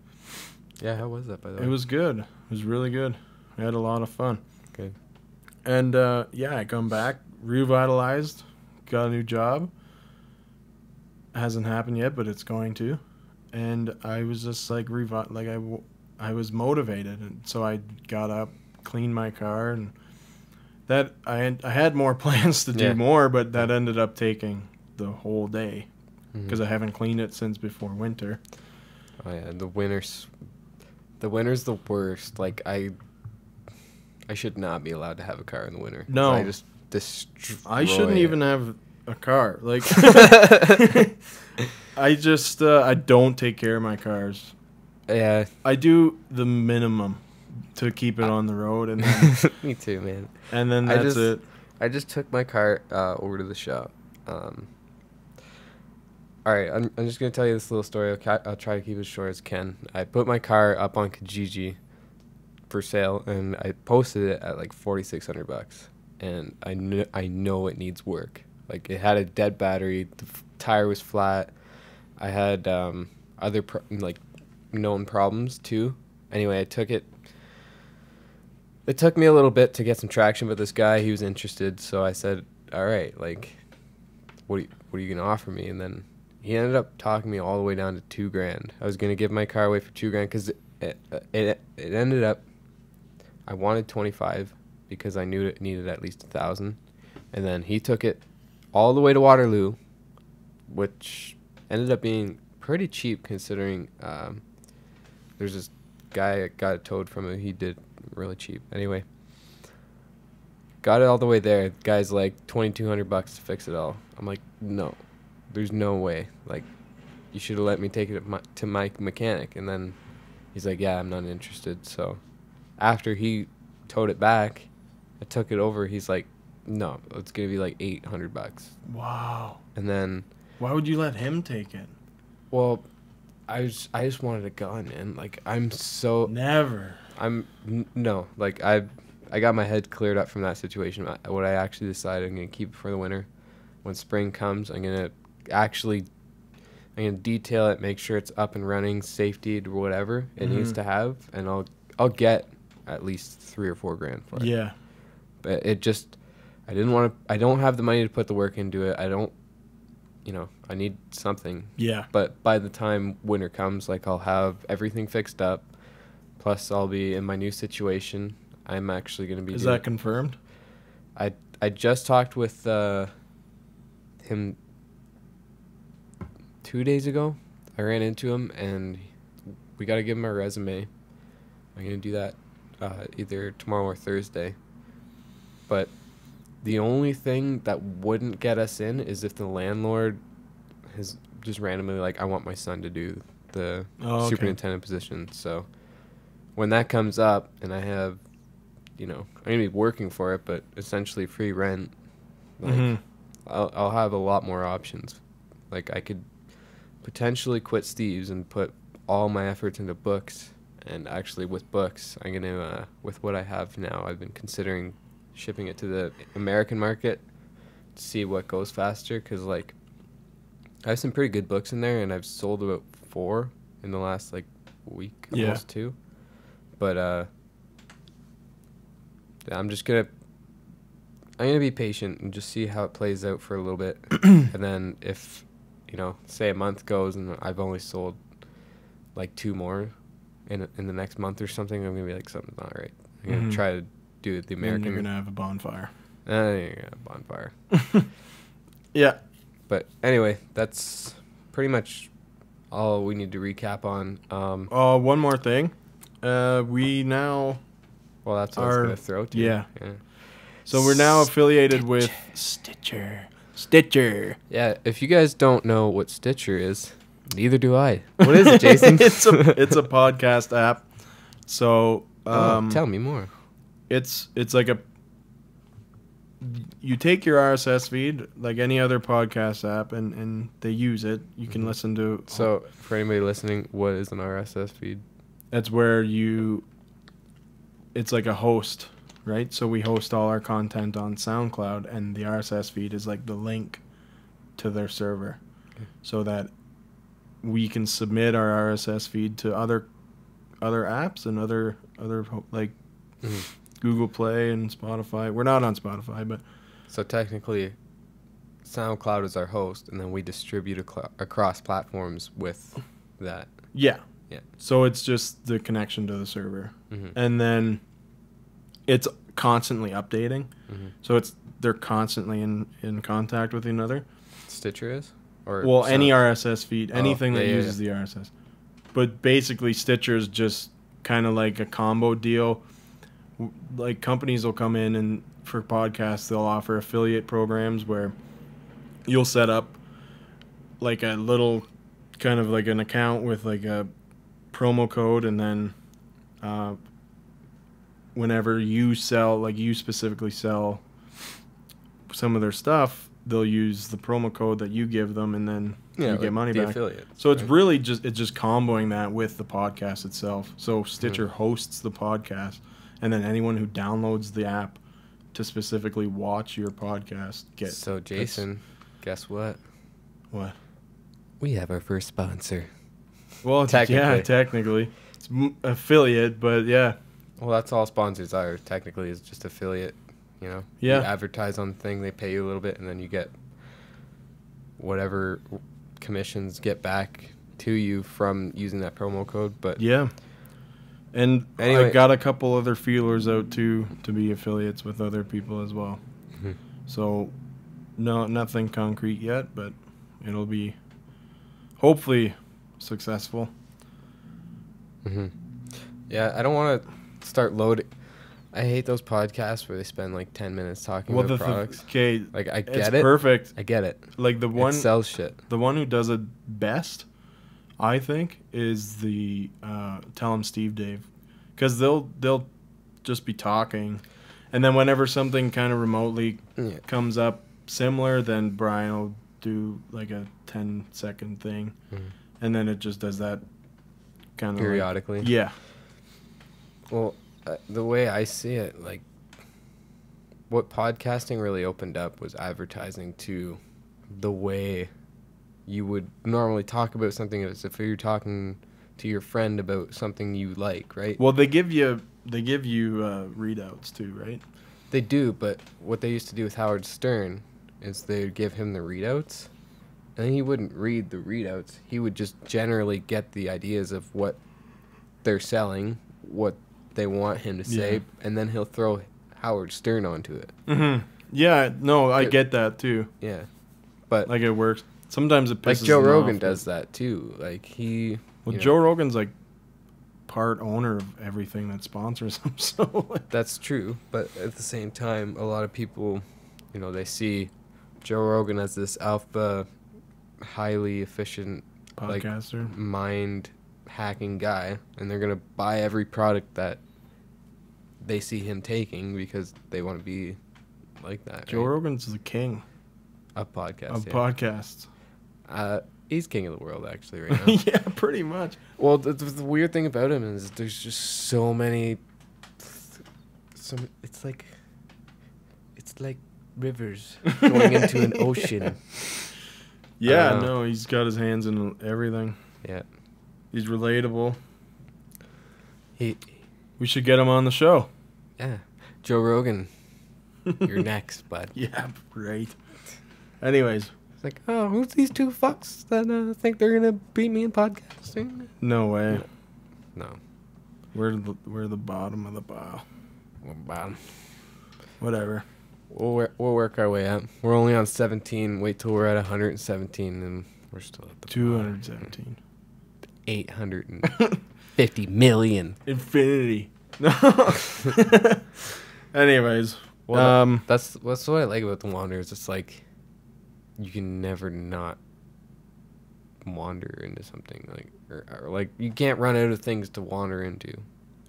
Yeah, how was that by the way? It was good. It was really good. We had a lot of fun. Good. And uh, yeah, I come back revitalized, got a new job. Hasn't happened yet, but it's going to. And I was just like revi- like I, w- I was motivated, and so I got up, cleaned my car, and that I had, I had more plans to do Yeah. more, but that ended up taking the whole day because I haven't cleaned it since before winter. Oh yeah, the winter's the winter's the worst. Like I I should not be allowed to have a car in the winter. No. I just destroy I shouldn't it. even have a car. Like I just uh, I don't take care of my cars. Yeah, I do the minimum to keep it on the road, and then, me too, man. and then I that's just- it. I just took my car uh, over to the shop. Um, all right, I'm, I'm just gonna tell you this little story. I'll, I'll try to keep it as short as can. I put my car up on Kijiji for sale, and I posted it at like forty six hundred bucks. And I kn- I know it needs work. Like it had a dead battery, the tire was flat. I had um, other like known problems too. Anyway, I took it it took me a little bit to get some traction but this guy. He was interested, so I said, "All right, like, what are you, what are you gonna offer me?" And then he ended up talking me all the way down to two grand. I was gonna give my car away for two grand because it, it it ended up. I wanted twenty five because I knew it needed at least a thousand, and then he took it all the way to Waterloo, which ended up being pretty cheap considering. Um, there's this guy that got it towed from him. He did really cheap. Anyway, got it all the way there. Guy's like twenty two hundred bucks to fix it all. I'm like, no, there's no way. Like, you should have let me take it to my, to my mechanic. And then he's like, yeah, I'm not interested. So after he towed it back, I took it over. He's like, no, it's gonna be like eight hundred bucks. Wow. And then, Why would you let him take it? well, I was I just wanted a gun, and like I'm so Never. I'm n- no like I I got my head cleared up from that situation. I, what I actually decided I'm gonna keep it for the winter. When spring comes, I'm gonna actually I'm gonna detail it, make sure it's up and running, safety whatever it needs Mhm. to have, and I'll I'll get at least three or four grand for it. Yeah. But it just I didn't want to. I don't have the money to put the work into it. I don't. You know, I need something Yeah. but by the time winter comes like i'll have everything fixed up plus i'll be in my new situation i'm actually going to be Is doing- that confirmed? i i just talked with uh him two days ago i ran into him and we got to give him our resume i'm going to do that uh, either tomorrow or thursday but the only thing that wouldn't get us in is if the landlord has just randomly like I want my son to do the Oh, okay. superintendent position. So when that comes up and I have you know, I'm gonna be working for it, but essentially free rent, like Mhm. I'll I'll have a lot more options. Like I could potentially quit Steve's and put all my efforts into books. And actually, with books, I'm gonna uh, with what I have now, I've been considering shipping it to the American market to see what goes faster. Cause like I have some pretty good books in there, and I've sold about four in the last like week, Yeah. almost two. But uh, I'm just gonna I'm gonna be patient and just see how it plays out for a little bit, and then if you know, say a month goes and I've only sold like two more in in the next month or something, I'm gonna be like something's not right. I'm gonna Mhm. try to do it the American. you're gonna have a bonfire. Uh, yeah, bonfire. Yeah. But anyway, that's pretty much all we need to recap on. Um, Uh, one more thing. Uh, we now well, that's what I was Our- gonna throw to. you. yeah. yeah. so we're now affiliated with Stitcher. Stitcher. Yeah, if you guys don't know what Stitcher is, neither do I. What is it, Jason? it's a it's a podcast app. So Oh, um, tell me more. it's it's like a you take your RSS feed like any other podcast app and and they use it. You can listen to So, for anybody listening, what is an RSS feed? that's where you it's like a host, right? So we host all our content on SoundCloud and the RSS feed is like the link to their server so that we can submit our RSS feed to other other apps and other other like Mhm. Google Play and Spotify. We're not on Spotify, but So technically, SoundCloud is our host, and then we distribute across platforms with that. yeah. Yeah. So it's just the connection to the server. Mhm. And then it's constantly updating. Mhm. So it's they're constantly in in contact with another. Stitcher is, or Well, Sound- any RSS feed, Oh, anything yeah, that yeah, uses the RSS. But basically, Stitcher's just kind of like a combo deal. Like companies will come in and for podcasts, they'll offer affiliate programs where you'll set up like a little kind of like an account with like a promo code, and then uh, whenever you sell, like you specifically sell some of their stuff, they'll use the promo code that you give them, and then yeah, you like get money back. affiliate. So it's really just it's just comboing that with the podcast itself. So Stitcher hosts the podcast, and then anyone who downloads the app to specifically watch your podcast gets. So Jason, guess what? what? We have our first sponsor. Well, it's- yeah, Technically. technically, it's affiliate, but yeah, Well, that's all sponsors are. Technically, is just affiliate. You know. Yeah. You advertise on the thing, they pay you a little bit, and then you get whatever commissions get back to you from using that promo code. But yeah. And Anyway. I got a couple other feelers out too to be affiliates with other people as well. Mhm. So, no, nothing concrete yet, but it'll be hopefully successful. hmm Yeah, I don't want to start loading. I hate those podcasts where they spend like ten minutes talking Well, about the products. okay, like I get it. perfect. I get it. Like the one, it sells shit. the one who does it best, I think, is the uh, Tell 'em Steve Dave, because they'll they'll just be talking, and then whenever something kind of remotely Yeah. comes up similar, then Brian will do like a 10 second thing, Mhm. and then it just does that kind of Periodically. yeah, Well, uh, the way I see it, like, what podcasting really opened up was advertising to the way you would normally talk about something as if you're talking to your friend about something you like, right? well they give you they give you uh, readouts too, right? They do, but what they used to do with Howard Stern is they would give him the readouts, and he wouldn't read the readouts. He would just generally get the ideas of what they're selling, what they want him to say, Yeah. and then he'll throw Howard Stern onto it. Mm-hmm. Yeah, no, I It- get that too. Yeah, but like, it works. Sometimes it pisses like Joe Rogan off, does that too. Like he, Well, you know, Joe Rogan's like part owner of everything that sponsors him, so like, That's true, but at the same time, a lot of people, you know, they see Joe Rogan as this alpha, highly efficient, like mind hacking guy, and they're gonna buy every product that they see him taking because they want to be like that. Joe right? Rogan's the king of podcasts. of yeah. podcasts. uh, he's king of the world actually right now. yeah, pretty much. Well, the, the, the weird thing about him is there's just so many. Some it's like, it's like rivers going into an ocean. Yeah, Uh, no, he's got his hands in everything. Yeah, He's relatable. he, We should get him on the show. Yeah, Joe Rogan, you're next, bud. Yeah, great. Anyways, It's like, oh, who's these two fucks that uh, think they're gonna beat me in podcasting? no way. No, We're the, we're the bottom of the pile. we're bottom. Whatever. We'll we'll work our way up. We're only on 17. Wait till we're at 117, and We're still at the 217. 850 million. Infinity. No. Anyways, Well, um, that's that's what I like about the Wanderers. It's like you can never not wander into something like, or, or like you can't run out of things to wander into.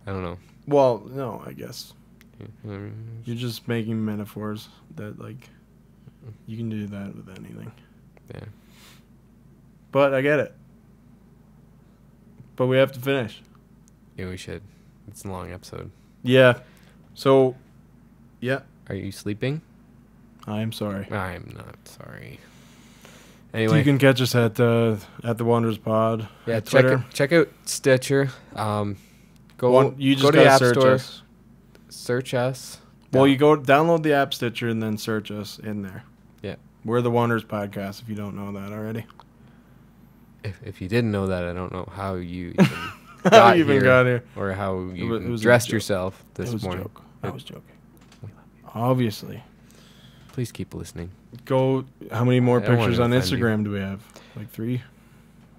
I don't know. well, no, I guess You know what I mean? you're just making metaphors that like you can do that with anything. Yeah. But I get it. But we have to finish. Yeah, we should. It's a long episode. Yeah. So, yeah, Are you sleeping? I am sorry. I'm not sorry. Anyway, you can catch us at uh, at the Wanderers Pod. yeah, check Twitter. it, check out Stitcher. Um, go One, you just go to the App search Store, us. search us. Well, you go download the app Stitcher and then search us in there. Yeah. We're the Wanderers Podcast. If you don't know that already, If, if you didn't know that, I don't know how you even how you even got here? or how you wa- it was dressed yourself this it was morning. joke. I was joking. Obviously. Please keep listening. Go. How many more I pictures on wanna you. Instagram do we have? Like three.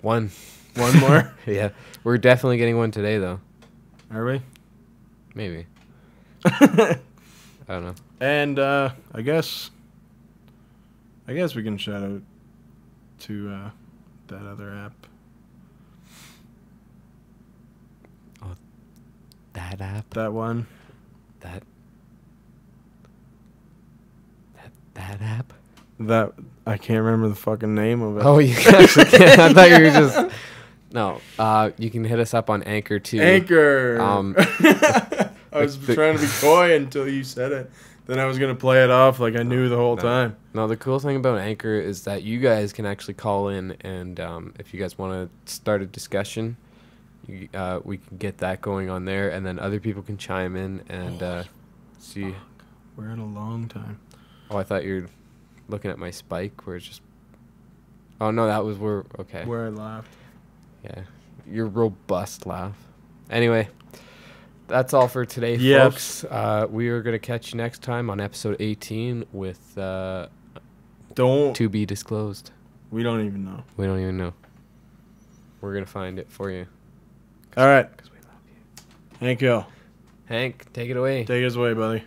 One. One more. yeah, we're definitely getting one today, though. Are we? Maybe. I don't know. And uh, I guess, I guess we can shout out to uh, that other app. That app. That one. That. That that app. That I can't remember the fucking name of it. Oh, you actually can't. I thought you were just. No. Uh, you can hit us up on Anchor too. Anchor. Um, I was the- trying to be coy until you said it. Then I was gonna play it off like I knew the whole no. time. No, the cool thing about Anchor is that you guys can actually call in, and um, if you guys want to start a discussion, uh, we can get that going on there, and then other people can chime in and uh, see. We're in a long time. Oh, I thought you were looking at my spike, where it's just. Oh no, that was where. Okay. Where I laughed. Yeah, your robust laugh. Anyway, that's all for today, Yes. folks. Uh, we are gonna catch you next time on episode 18 with uh, Don't. to be disclosed. We don't even know. We don't even know. We're gonna find it for you. All right, Cause we love you. Hank Hill, Hank, take it away. take us away, buddy.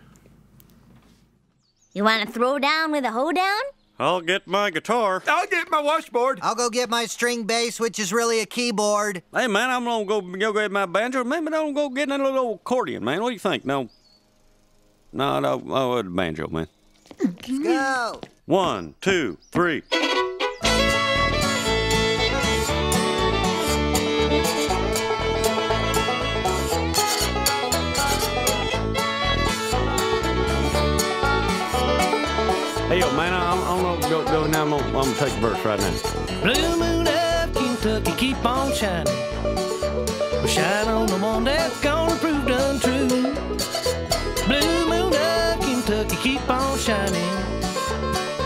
You want to throw down with a hoedown? I'll get my guitar. I'll get my washboard. I'll go get my string bass, which is really a keyboard. Hey, man, I'm gonna go, go get my banjo. Maybe I'm gonna go get that little accordion, man. What do you think? No. No, no, oh, uh, banjo, man. Let's go. One, two, three. Hey, yo, man, I'm, I'm gonna go, go now. I'm gonna, I'm gonna take a verse right now. Blue moon of Kentucky, keep on shining. Well, shine on the one that's gonna prove untrue. Blue moon of Kentucky, keep on shining.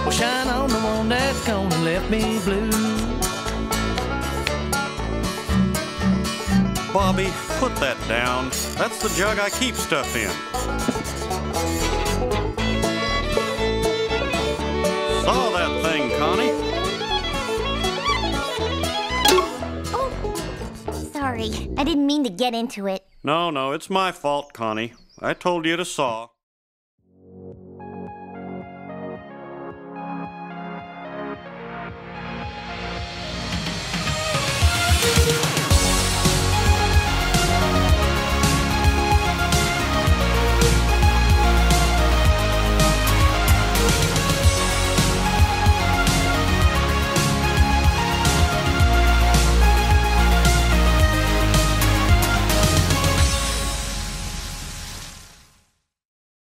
Well, shine on the one that's gonna left me blue. Bobby, put that down. That's the jug I keep stuff in. Connie. Oh, sorry. I didn't mean to get into it. No, no, it's my fault, Connie. I told you to saw.